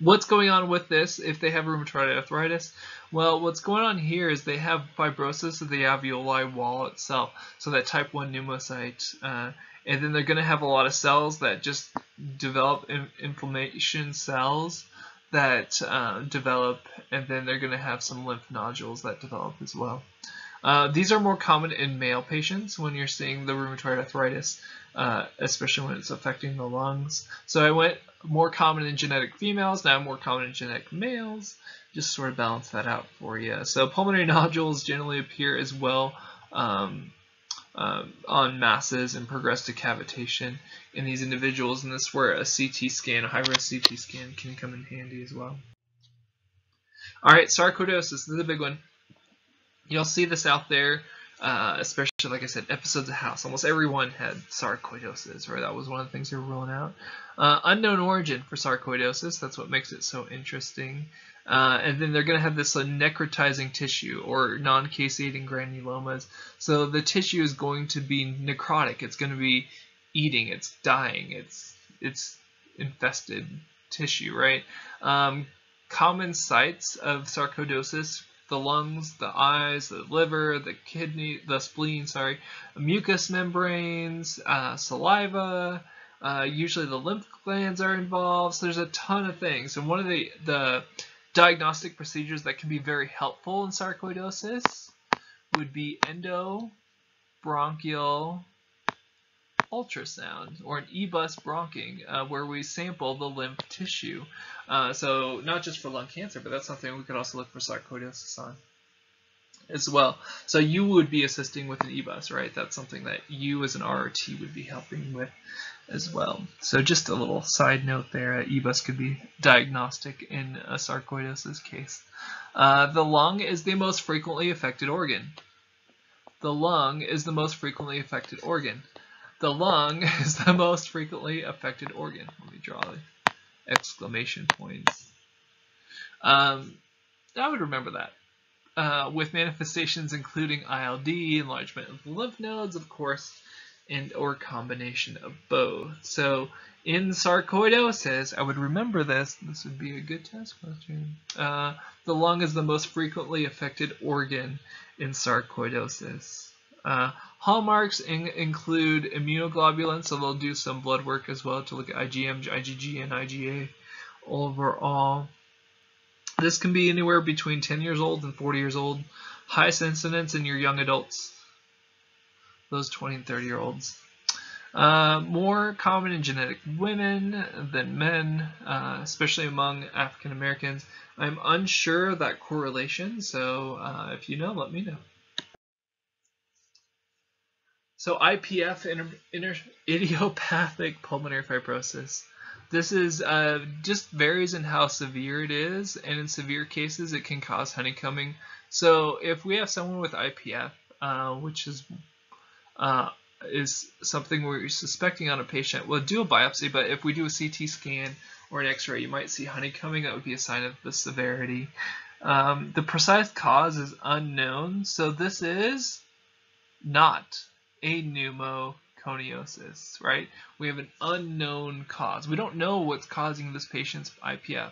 What's going on with this if they have rheumatoid arthritis? Well, what's going on here is they have fibrosis of the alveoli wall itself, so that type 1 pneumocyte. Uh, and then they're going to have a lot of cells that just develop in inflammation cells that uh, develop, and then they're going to have some lymph nodules that develop as well. Uh, these are more common in male patients when you're seeing the rheumatoid arthritis, uh, especially when it's affecting the lungs. So I went more common in genetic females, now more common in genetic males, just sort of balance that out for you. So pulmonary nodules generally appear as well um, um, on masses and progress to cavitation in these individuals, and this is where a CT scan, a high-res CT scan, can come in handy as well. All right, sarcoidosis, this is a big one. You'll see this out there, uh, especially, like I said, episodes of House. Almost everyone had sarcoidosis, right? That was one of the things they were rolling out. Uh, unknown origin for sarcoidosis, that's what makes it so interesting. Uh, and then they're going to have this uh, necrotizing tissue or non-caseating granulomas. So the tissue is going to be necrotic. It's going to be eating. It's dying. It's it's infested tissue, right? Um, common sites of sarcoidosis: the lungs, the eyes, the liver, the kidney, the spleen. Sorry, mucous membranes, uh, saliva. Uh, usually the lymph glands are involved. So there's a ton of things. And one of the the Diagnostic procedures that can be very helpful in sarcoidosis would be endobronchial ultrasound or an EBUS bronching uh, where we sample the lymph tissue. Uh, so not just for lung cancer, but that's something we could also look for sarcoidosis on as well. So you would be assisting with an EBUS, right? That's something that you as an RRT would be helping with as well. So just a little side note there, EBUS could be diagnostic in a sarcoidosis case. Uh, the lung is the most frequently affected organ. The lung is the most frequently affected organ. The lung is the most frequently affected organ. Let me draw exclamation points. Um, I would remember that. Uh, with manifestations including ILD, enlargement of the lymph nodes, of course, and or combination of both. So in sarcoidosis, I would remember this. This would be a good test question. Uh, the lung is the most frequently affected organ in sarcoidosis. Uh, hallmarks in include immunoglobulins, so they'll do some blood work as well to look at IgM, IgG, and IgA overall. This can be anywhere between 10 years old and 40 years old. Highest incidence in your young adults, those 20 and 30 year olds. Uh, more common in genetic women than men, uh, especially among African Americans. I'm unsure of that correlation, so uh, if you know, let me know. So IPF, inter, inter, idiopathic pulmonary fibrosis. This is uh, just varies in how severe it is, and in severe cases, it can cause honeycombing. So if we have someone with IPF, uh, which is uh, is something we're suspecting on a patient, we'll do a biopsy, but if we do a CT scan or an x-ray, you might see honeycombing. That would be a sign of the severity. Um, the precise cause is unknown, so this is not a pneumoconiosis, right? We have an unknown cause. We don't know what's causing this patient's IPF,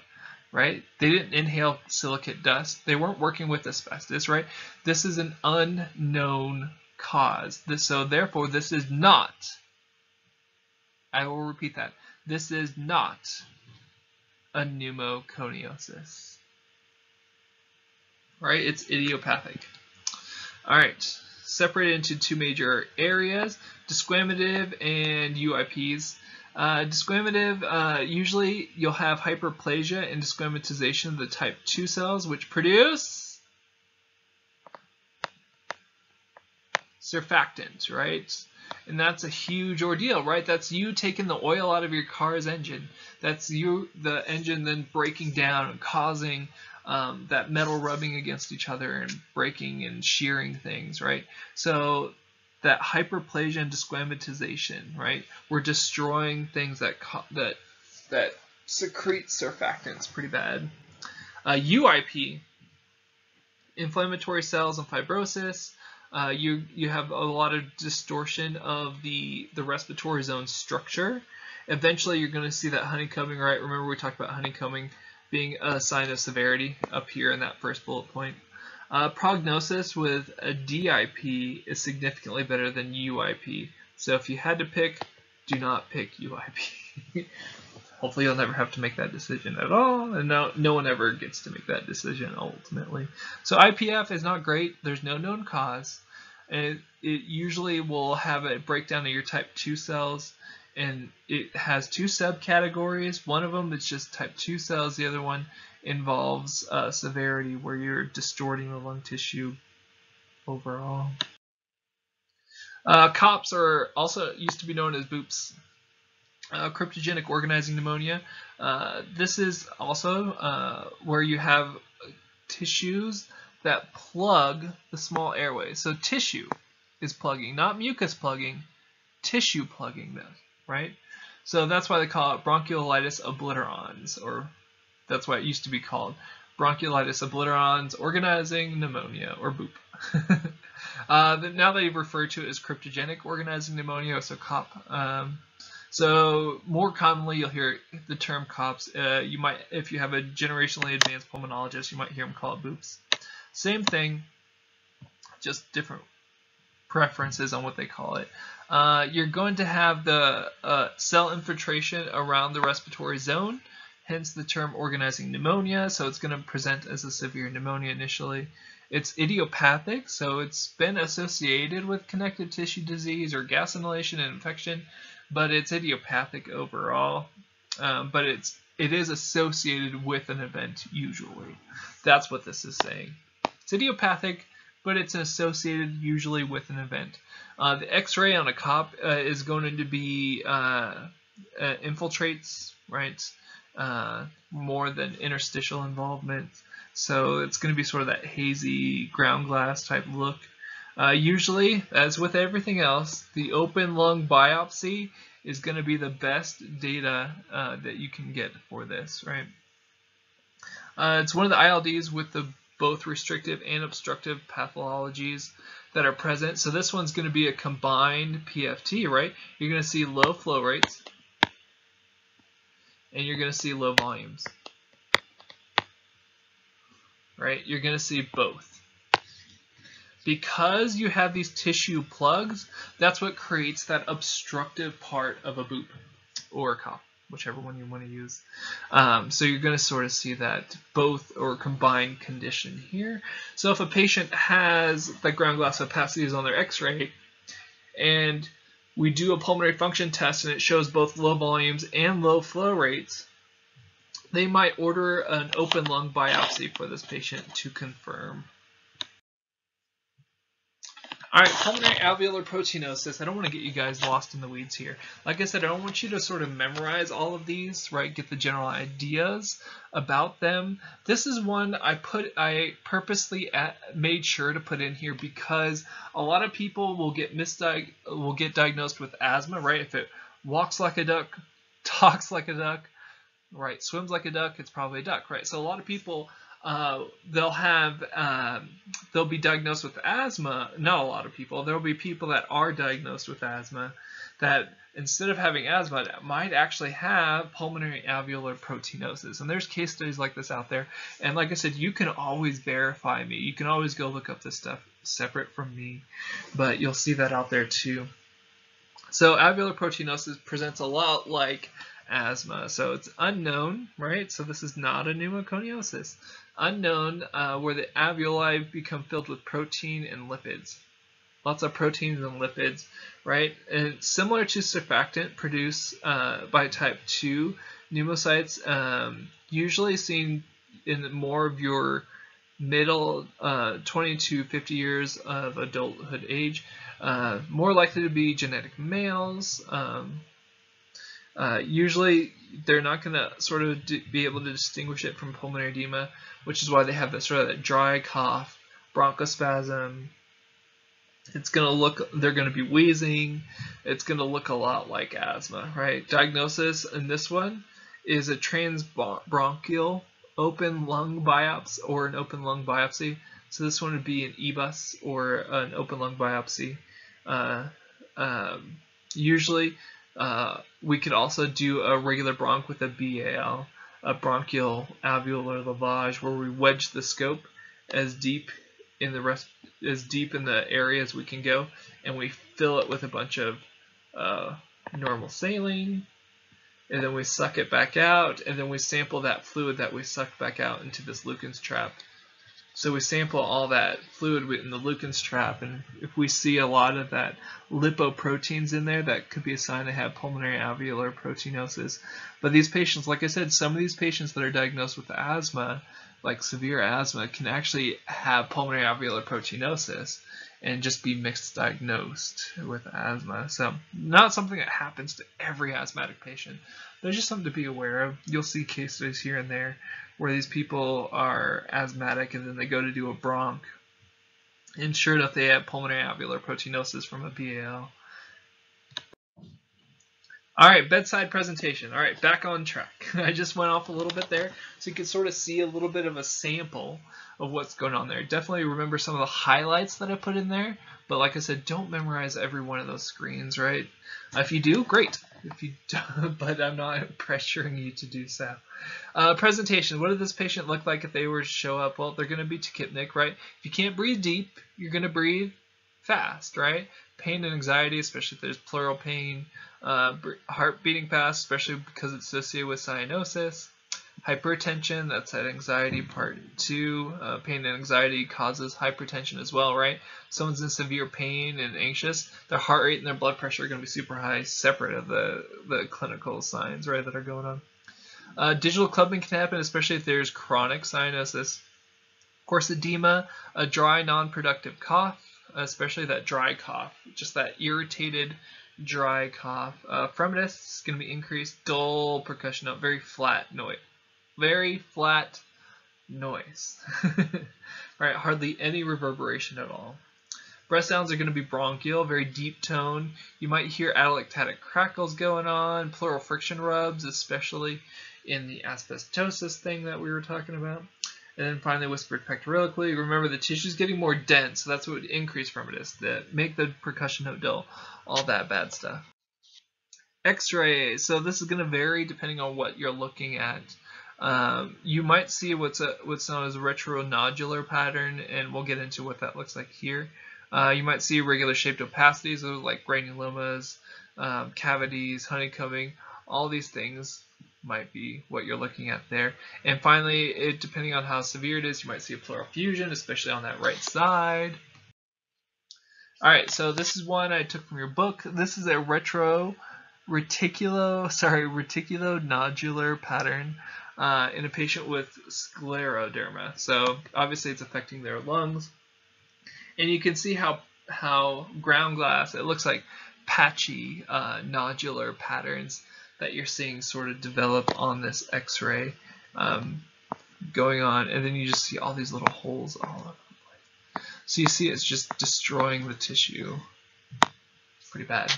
right? They didn't inhale silicate dust. They weren't working with asbestos, right? This is an unknown cause. This, so therefore, this is not, I will repeat that, this is not a pneumoconiosis. Right? It's idiopathic. All right, separated into two major areas, desquamative and UIPs. Uh, desquamative, uh, usually you'll have hyperplasia and desquamatization of the type 2 cells, which produce surfactants, right? And that's a huge ordeal, right? That's you taking the oil out of your car's engine. That's you, the engine then breaking down and causing um, that metal rubbing against each other and breaking and shearing things, right? So that hyperplasia and desquamatization, right? We're destroying things that that that secrete surfactants pretty bad. Uh, UIP, inflammatory cells and fibrosis, uh, you you have a lot of distortion of the the respiratory zone structure. Eventually, you're going to see that honeycombing, right? Remember we talked about honeycombing being a sign of severity up here in that first bullet point. Uh, prognosis with a DIP is significantly better than UIP. So if you had to pick, do not pick UIP. Hopefully you'll never have to make that decision at all, and no, no one ever gets to make that decision ultimately. So IPF is not great. There's no known cause. And it, it usually will have a breakdown of your type 2 cells, and it has two subcategories. One of them is just type 2 cells. The other one involves uh, severity, where you're distorting the lung tissue overall. Uh, COPS are also used to be known as BOOPs uh, cryptogenic organizing pneumonia. Uh, this is also uh, where you have tissues that plug the small airways. So tissue is plugging, not mucus plugging, tissue plugging this, right? So that's why they call it bronchiolitis obliterans, or that's why it used to be called bronchiolitis obliterans organizing pneumonia, or BOOP. uh, now they refer to it as cryptogenic organizing pneumonia, so COP. Um, so more commonly, you'll hear the term COPS. Uh, you might, if you have a generationally advanced pulmonologist, you might hear them call it BOOPs. Same thing, just different preferences on what they call it. Uh, you're going to have the uh, cell infiltration around the respiratory zone, hence the term organizing pneumonia. So it's going to present as a severe pneumonia initially. It's idiopathic, so it's been associated with connective tissue disease or gas inhalation and infection but it's idiopathic overall. Um, but it's it is associated with an event usually. That's what this is saying. It's idiopathic, but it's associated usually with an event. Uh, the X-ray on a cop uh, is going to be uh, uh infiltrates, right? Uh, more than interstitial involvement. So it's going to be sort of that hazy ground glass type look. Uh, usually, as with everything else, the open lung biopsy is going to be the best data uh, that you can get for this, right? Uh, it's one of the ILDs with the both restrictive and obstructive pathologies that are present. So this one's going to be a combined PFT, right? You're going to see low flow rates and you're going to see low volumes. Right? You're going to see both. Because you have these tissue plugs, that's what creates that obstructive part of a BOOP or a cough whichever one you want to use. Um, so you're going to sort of see that both or combined condition here. So if a patient has the ground glass opacities on their x-ray and we do a pulmonary function test and it shows both low volumes and low flow rates, they might order an open lung biopsy for this patient to confirm. All right, pulmonary alveolar proteinosis. I don't want to get you guys lost in the weeds here. Like I said, I don't want you to sort of memorize all of these, right? Get the general ideas about them. This is one I put, I purposely at, made sure to put in here because a lot of people will get misdiag, will get diagnosed with asthma, right? If it walks like a duck, talks like a duck, right? Swims like a duck, it's probably a duck, right? So a lot of people uh, they'll have um, they'll be diagnosed with asthma. Not a lot of people. There will be people that are diagnosed with asthma that instead of having asthma might actually have pulmonary alveolar proteinosis. And there's case studies like this out there. And like I said, you can always verify me. You can always go look up this stuff separate from me, but you'll see that out there too. So alveolar proteinosis presents a lot like asthma. So it's unknown, right? So this is not a pneumoconiosis unknown uh, where the alveoli become filled with protein and lipids. Lots of proteins and lipids, right? And similar to surfactant produced uh, by type 2 pneumocytes, um, usually seen in more of your middle uh, 20 to 50 years of adulthood age, uh, more likely to be genetic males. Um, uh, usually, they're not going to sort of be able to distinguish it from pulmonary edema which is why they have that sort of that dry cough, bronchospasm. It's gonna look, they're gonna be wheezing. It's gonna look a lot like asthma, right? Diagnosis in this one is a transbronchial open lung biopsy or an open lung biopsy. So this one would be an EBUS or an open lung biopsy. Uh, um, usually, uh, we could also do a regular bronch with a BAL a bronchial alveolar lavage where we wedge the scope as deep in the rest as deep in the area as we can go and we fill it with a bunch of uh, normal saline and then we suck it back out and then we sample that fluid that we sucked back out into this Lukens trap so we sample all that fluid in the Lukens trap, and if we see a lot of that lipoproteins in there, that could be a sign they have pulmonary alveolar proteinosis. But these patients, like I said, some of these patients that are diagnosed with asthma, like severe asthma, can actually have pulmonary alveolar proteinosis and just be mixed diagnosed with asthma. So not something that happens to every asthmatic patient. There's just something to be aware of. You'll see case studies here and there where these people are asthmatic and then they go to do a bronch. And sure enough, they have pulmonary alveolar proteinosis from a BAL. All right, bedside presentation. All right, back on track. I just went off a little bit there so you can sort of see a little bit of a sample of what's going on there. Definitely remember some of the highlights that I put in there, but like I said, don't memorize every one of those screens, right? If you do, great. If you don't, but I'm not pressuring you to do so. Uh, presentation. What did this patient look like if they were to show up? Well, they're going to be tachypneic, right? If you can't breathe deep, you're going to breathe fast, right? Pain and anxiety, especially if there's pleural pain, uh, heart beating fast, especially because it's associated with cyanosis. Hypertension, that's that anxiety part two. Uh, pain and anxiety causes hypertension as well, right? Someone's in severe pain and anxious, their heart rate and their blood pressure are going to be super high, separate of the, the clinical signs, right, that are going on. Uh, digital clubbing can happen, especially if there's chronic cyanosis. Of course, edema, a dry, non-productive cough, especially that dry cough, just that irritated, dry cough. Uh, is going to be increased, dull percussion note, very flat noise. Very flat noise. right, hardly any reverberation at all. Breath sounds are going to be bronchial, very deep tone. You might hear atelectatic crackles going on, pleural friction rubs, especially in the asbestosis thing that we were talking about. And then finally whispered pectoriloquy. Remember, the tissue is getting more dense, so that's what increased firmness, that make the percussion note dull, all that bad stuff. X-ray. So this is going to vary depending on what you're looking at. Um, you might see what's a, what's known as a retronodular pattern, and we'll get into what that looks like here. Uh, you might see regular shaped opacities, those like granulomas, um, cavities, honeycombing, all these things might be what you're looking at there. And finally, it, depending on how severe it is, you might see a pleural fusion, especially on that right side. All right, so this is one I took from your book. This is a retro reticulo, sorry, reticulonodular pattern uh, in a patient with scleroderma. So obviously it's affecting their lungs. And you can see how how ground glass, it looks like patchy uh, nodular patterns that you're seeing sort of develop on this x-ray um, going on. And then you just see all these little holes all over the place. So you see it's just destroying the tissue. Pretty bad.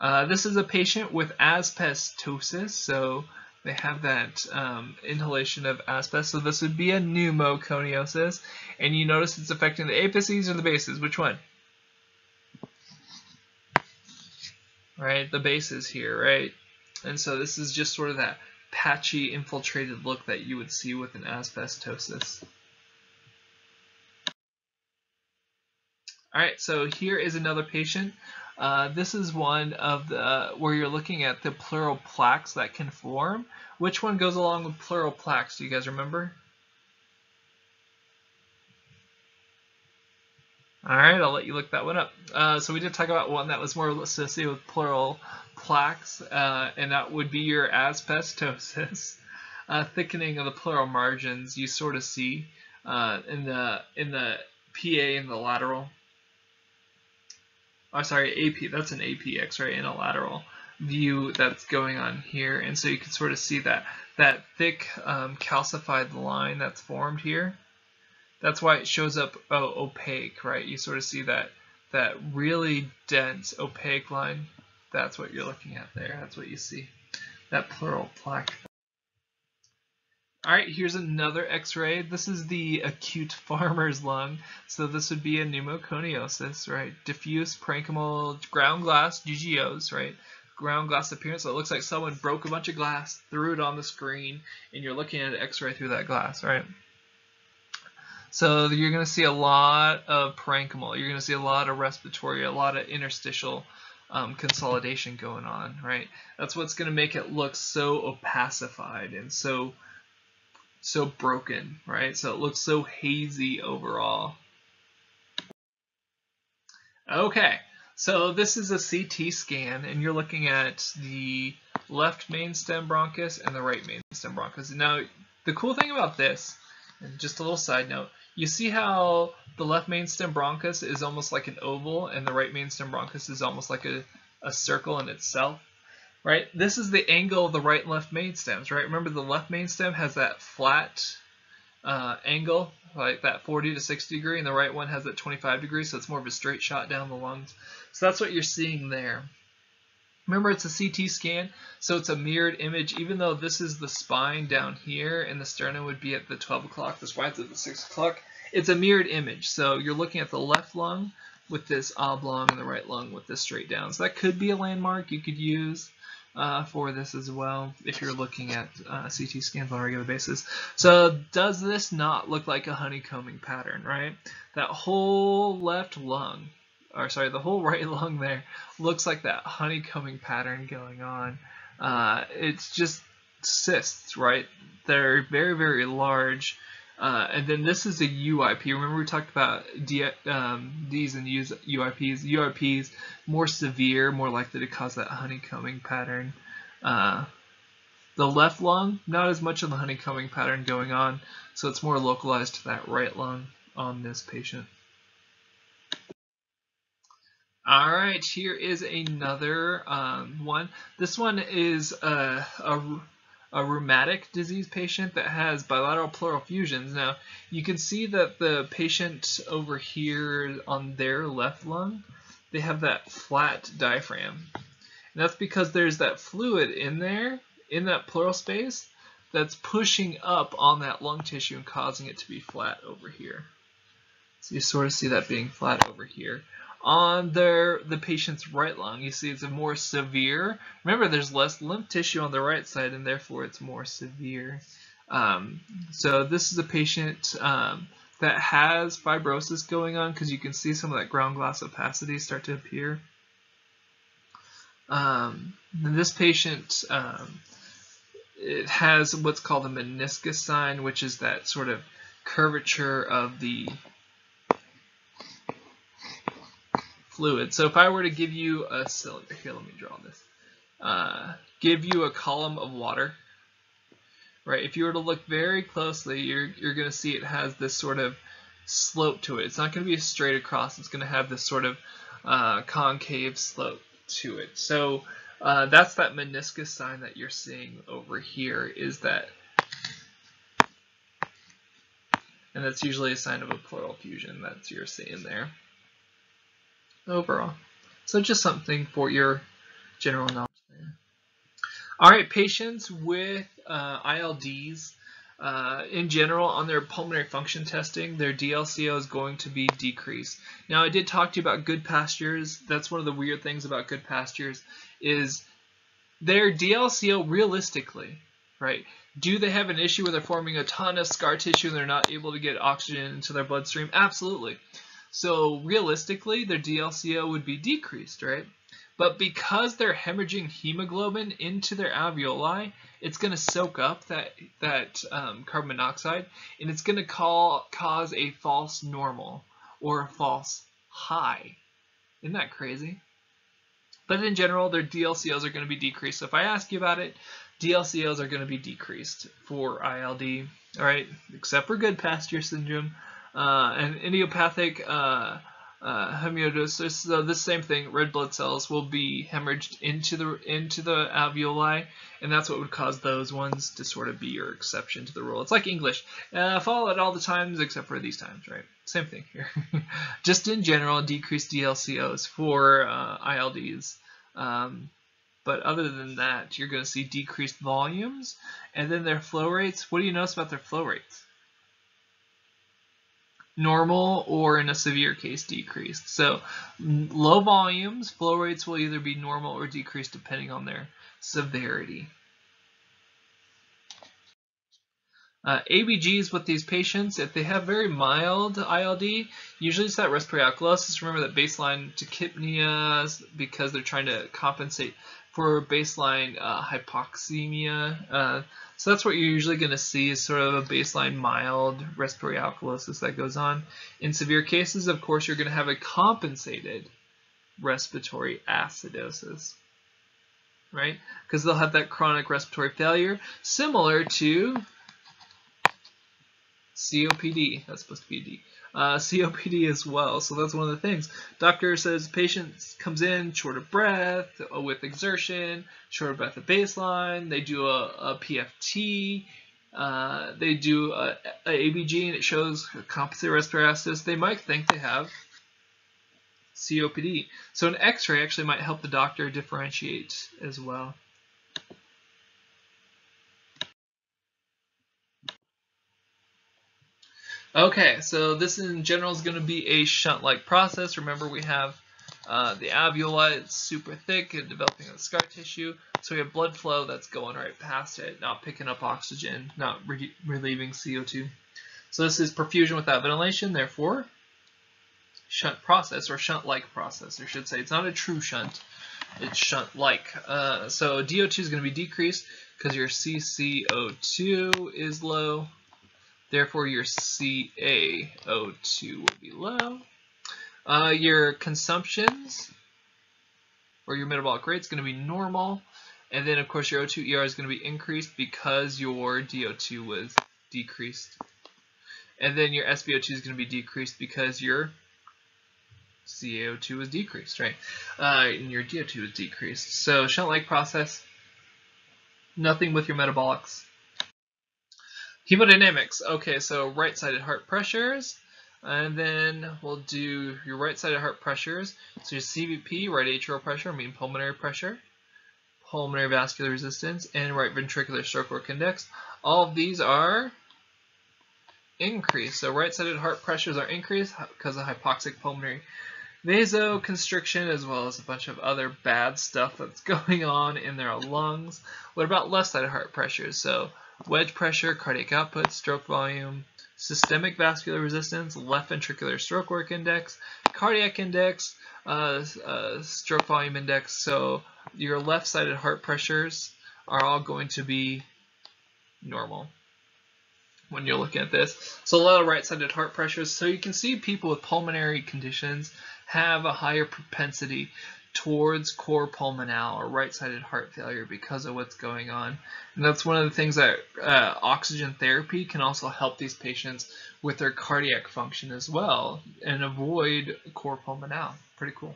Uh, this is a patient with asbestosis, so they have that um, inhalation of asbestos. So this would be a pneumoconiosis, and you notice it's affecting the apices or the bases. Which one? Right, the bases here, right? And so this is just sort of that patchy, infiltrated look that you would see with an asbestosis. All right, so here is another patient uh, this is one of the where you're looking at the pleural plaques that can form. Which one goes along with pleural plaques? Do you guys remember? All right, I'll let you look that one up. Uh, so we did talk about one that was more associated with pleural plaques, uh, and that would be your asbestosis. Uh, thickening of the pleural margins you sort of see uh, in the in the PA in the lateral oh sorry, AP, that's an AP X-ray in a lateral view that's going on here. And so you can sort of see that, that thick um, calcified line that's formed here. That's why it shows up oh, opaque, right? You sort of see that, that really dense opaque line. That's what you're looking at there. That's what you see. That pleural plaque all right, here's another x-ray. This is the acute farmer's lung. So this would be a pneumoconiosis, right? Diffuse parenchymal ground glass GGOs, right? Ground glass appearance. So it looks like someone broke a bunch of glass, threw it on the screen, and you're looking at an x-ray through that glass, right? So you're going to see a lot of parenchymal. You're going to see a lot of respiratory, a lot of interstitial um, consolidation going on, right? That's what's going to make it look so opacified and so so broken, right? So it looks so hazy overall. Okay, so this is a CT scan, and you're looking at the left main stem bronchus and the right main stem bronchus. Now, the cool thing about this, and just a little side note, you see how the left main stem bronchus is almost like an oval, and the right main stem bronchus is almost like a, a circle in itself? right? This is the angle of the right and left main stems, right? Remember the left main stem has that flat uh, angle, like that 40 to 60 degree, and the right one has that 25 degrees, so it's more of a straight shot down the lungs. So that's what you're seeing there. Remember, it's a CT scan, so it's a mirrored image. Even though this is the spine down here, and the sternum would be at the 12 o'clock, the spine's at the 6 o'clock, it's a mirrored image. So you're looking at the left lung with this oblong and the right lung with this straight down. So that could be a landmark you could use uh, for this as well if you're looking at uh, CT scans on a regular basis. So does this not look like a honeycombing pattern, right? That whole left lung, or sorry, the whole right lung there looks like that honeycombing pattern going on. Uh, it's just cysts, right? They're very, very large. Uh, and then this is a UIP. Remember we talked about D, um, Ds and U's, UIPs. UIPs more severe, more likely to cause that honeycombing pattern. Uh, the left lung, not as much of the honeycombing pattern going on, so it's more localized to that right lung on this patient. All right, here is another um, one. This one is a, a a rheumatic disease patient that has bilateral pleural fusions. Now, you can see that the patient over here on their left lung, they have that flat diaphragm. And that's because there's that fluid in there, in that pleural space, that's pushing up on that lung tissue and causing it to be flat over here. So you sort of see that being flat over here. On their the patient's right lung, you see it's a more severe. Remember, there's less lymph tissue on the right side, and therefore it's more severe. Um, so this is a patient um, that has fibrosis going on because you can see some of that ground glass opacity start to appear. Um, this patient um, it has what's called a meniscus sign, which is that sort of curvature of the fluid. So if I were to give you a cylinder, here let me draw this, uh, give you a column of water, right? If you were to look very closely, you're, you're going to see it has this sort of slope to it. It's not going to be straight across. It's going to have this sort of uh, concave slope to it. So uh, that's that meniscus sign that you're seeing over here is that, and that's usually a sign of a pleural fusion that you're seeing there overall. So just something for your general knowledge there. All right, patients with uh, ILDs, uh, in general, on their pulmonary function testing, their DLCO is going to be decreased. Now, I did talk to you about Goodpasture's. That's one of the weird things about Goodpasture's is their DLCO realistically, right? Do they have an issue where they're forming a ton of scar tissue and they're not able to get oxygen into their bloodstream? Absolutely. So realistically, their DLCO would be decreased, right? But because they're hemorrhaging hemoglobin into their alveoli, it's going to soak up that that um, carbon monoxide, and it's going to call, cause a false normal or a false high. Isn't that crazy? But in general, their DLCOs are going to be decreased. So if I ask you about it, DLCOs are going to be decreased for ILD, all right, except for good Goodpasture syndrome uh, and idiopathic uh, uh, hemosiderosis. So this same thing, red blood cells will be hemorrhaged into the into the alveoli, and that's what would cause those ones to sort of be your exception to the rule. It's like English, uh, follow it all the times except for these times, right? Same thing here. Just in general, decreased DLCOs for uh, ILDs. Um, but other than that, you're going to see decreased volumes, and then their flow rates. What do you notice about their flow rates? Normal or in a severe case decreased. So low volumes, flow rates will either be normal or decreased depending on their severity. Uh, ABGs with these patients, if they have very mild ILD, usually it's that respiratory alkalosis. Remember that baseline tachypnea is because they're trying to compensate for baseline uh, hypoxemia. Uh, so that's what you're usually going to see is sort of a baseline mild respiratory alkalosis that goes on. In severe cases, of course, you're going to have a compensated respiratory acidosis, right? Because they'll have that chronic respiratory failure similar to COPD. That's supposed to be a D uh, COPD as well. So that's one of the things. Doctor says patient comes in short of breath uh, with exertion, short of breath at baseline. They do a, a PFT. Uh, they do a, a, ABG and it shows compensated respiratory. They might think they have COPD. So an X-ray actually might help the doctor differentiate as well. Okay, so this in general is going to be a shunt-like process. Remember, we have uh, the alveoli, it's super thick and developing the scar tissue. So we have blood flow that's going right past it, not picking up oxygen, not re relieving CO2. So this is perfusion without ventilation, therefore shunt process or shunt-like process, I should say. It's not a true shunt, it's shunt-like. Uh, so DO2 is going to be decreased because your CCO2 is low. Therefore, your CaO2 will be low. Uh, your consumptions, or your metabolic rate, is going to be normal. And then, of course, your O2 ER is going to be increased because your DO2 was decreased. And then your SpO2 is going to be decreased because your CaO2 was decreased, right? Uh, and your DO2 was decreased. So shunt-like process, nothing with your metabolics. Hemodynamics. Okay, so right-sided heart pressures. And then we'll do your right-sided heart pressures. So your CVP, right atrial pressure, mean pulmonary pressure. pulmonary vascular resistance, and right ventricular stroke work index. All of these are increased. So right-sided heart pressures are increased because of hypoxic pulmonary vasoconstriction as well as a bunch of other bad stuff that's going on in their lungs. What about left-sided heart pressures? So wedge pressure, cardiac output, stroke volume, systemic vascular resistance, left ventricular stroke work index, cardiac index, uh, uh, stroke volume index. So your left-sided heart pressures are all going to be normal when you're looking at this. So a lot of right-sided heart pressures. So you can see people with pulmonary conditions have a higher propensity towards cor pulmonale or right-sided heart failure because of what's going on. And that's one of the things that uh, oxygen therapy can also help these patients with their cardiac function as well and avoid cor pulmonale. Pretty cool.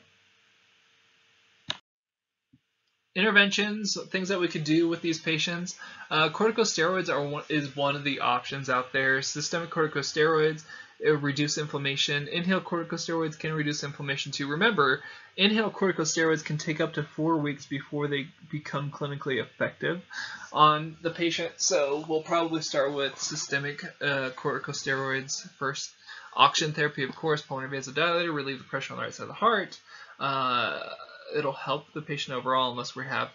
Interventions, things that we could do with these patients. Uh, corticosteroids are one, is one of the options out there. Systemic corticosteroids reduce inflammation. Inhaled corticosteroids can reduce inflammation too. Remember, inhaled corticosteroids can take up to four weeks before they become clinically effective on the patient. So we'll probably start with systemic uh, corticosteroids first. Oxygen therapy, of course, pulmonary vasodilator, relieve the pressure on the right side of the heart. Uh, it'll help the patient overall unless we have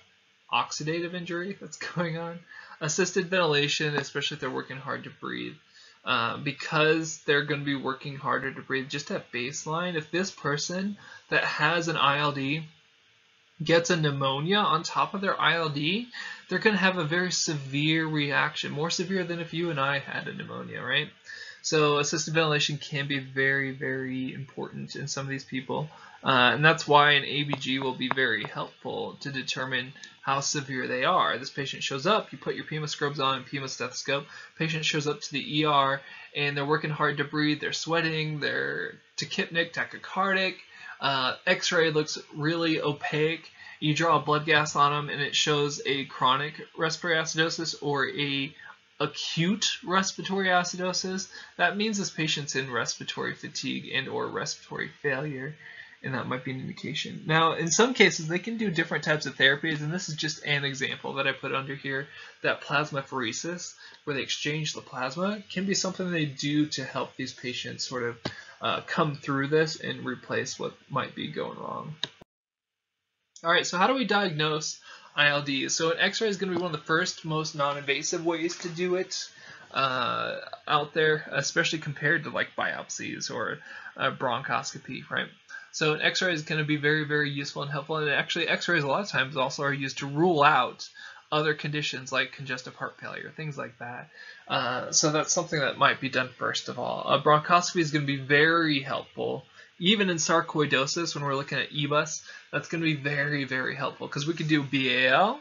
oxidative injury that's going on. Assisted ventilation, especially if they're working hard to breathe. Uh, because they're going to be working harder to breathe just at baseline. If this person that has an ILD gets a pneumonia on top of their ILD, they're going to have a very severe reaction, more severe than if you and I had a pneumonia, right? So assisted ventilation can be very, very important in some of these people. Uh, and that's why an ABG will be very helpful to determine how severe they are. This patient shows up, you put your Pima scrubs on, and Pima stethoscope. Patient shows up to the ER and they're working hard to breathe, they're sweating, they're tachypneic, tachycardic. Uh, X-ray looks really opaque. You draw a blood gas on them and it shows a chronic respiratory acidosis or a acute respiratory acidosis. That means this patient's in respiratory fatigue and or respiratory failure and that might be an indication. Now, in some cases, they can do different types of therapies, and this is just an example that I put under here, that plasmapheresis, where they exchange the plasma, can be something they do to help these patients sort of uh, come through this and replace what might be going wrong. All right, so how do we diagnose ILD? So an X-ray is going to be one of the first, most non-invasive ways to do it uh, out there, especially compared to like biopsies or bronchoscopy, right? So an X-ray is going to be very, very useful and helpful. And actually, X-rays a lot of times also are used to rule out other conditions like congestive heart failure, things like that. Uh, so that's something that might be done first of all. A bronchoscopy is going to be very helpful. Even in sarcoidosis, when we're looking at EBUS, that's going to be very, very helpful because we can do BAL,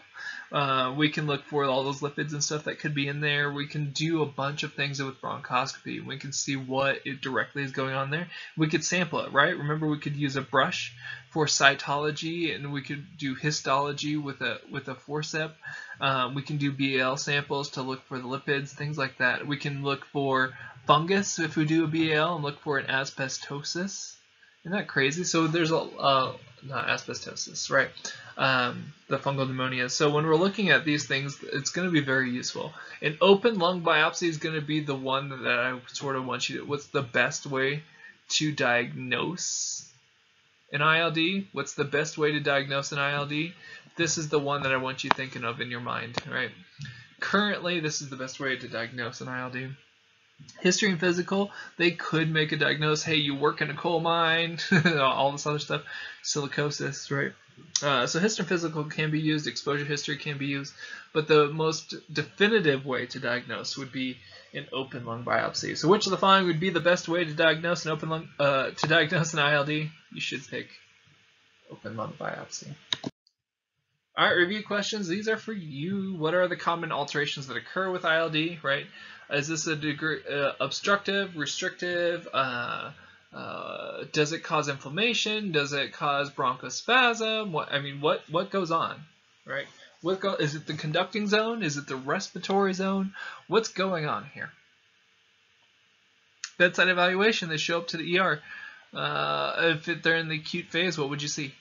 uh, we can look for all those lipids and stuff that could be in there. We can do a bunch of things with bronchoscopy. We can see what it directly is going on there. We could sample it, right? Remember, we could use a brush for cytology, and we could do histology with a with a forcep. Um, we can do BAL samples to look for the lipids, things like that. We can look for fungus if we do a BAL and look for an asbestosis. Isn't that crazy? So there's a uh, not asbestosis, right? Um, the fungal pneumonia. So when we're looking at these things, it's going to be very useful. An open lung biopsy is going to be the one that I sort of want you to. What's the best way to diagnose an ILD? What's the best way to diagnose an ILD? This is the one that I want you thinking of in your mind, right? Currently, this is the best way to diagnose an ILD. History and physical, they could make a diagnosis. Hey, you work in a coal mine, all this other stuff, silicosis, right? Uh, so history and physical can be used, exposure history can be used, but the most definitive way to diagnose would be an open lung biopsy. So which of the following would be the best way to diagnose an open lung uh, to diagnose an ILD? You should pick open lung biopsy. All right, review questions. These are for you. What are the common alterations that occur with ILD, right? Is this a degree uh, obstructive, restrictive? Uh, uh, does it cause inflammation? Does it cause bronchospasm? What I mean, what what goes on, right? What go, is it the conducting zone? Is it the respiratory zone? What's going on here? Bedside evaluation. They show up to the ER. Uh, if they're in the acute phase, what would you see?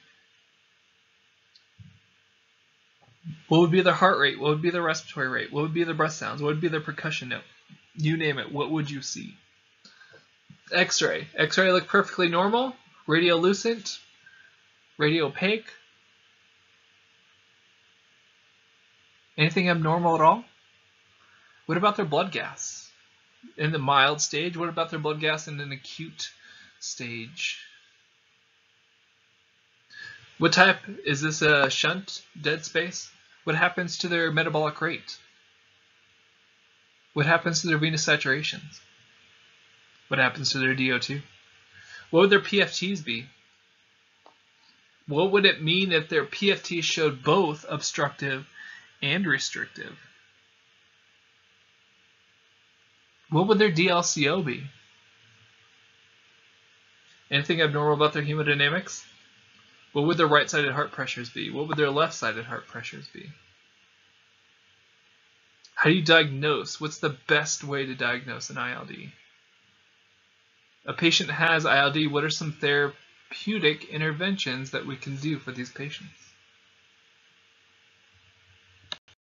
What would be their heart rate? What would be their respiratory rate? What would be their breath sounds? What would be their percussion note? You name it. What would you see? X-ray. X-ray look perfectly normal. Radiolucent. radiopaque. Anything abnormal at all? What about their blood gas? In the mild stage, what about their blood gas in an acute stage? What type? Is this a shunt, dead space? What happens to their metabolic rate? What happens to their venous saturations? What happens to their DO2? What would their PFTs be? What would it mean if their PFTs showed both obstructive and restrictive? What would their DLCO be? Anything abnormal about their hemodynamics? What would their right-sided heart pressures be? What would their left-sided heart pressures be? How do you diagnose? What's the best way to diagnose an ILD? A patient has ILD. What are some therapeutic interventions that we can do for these patients?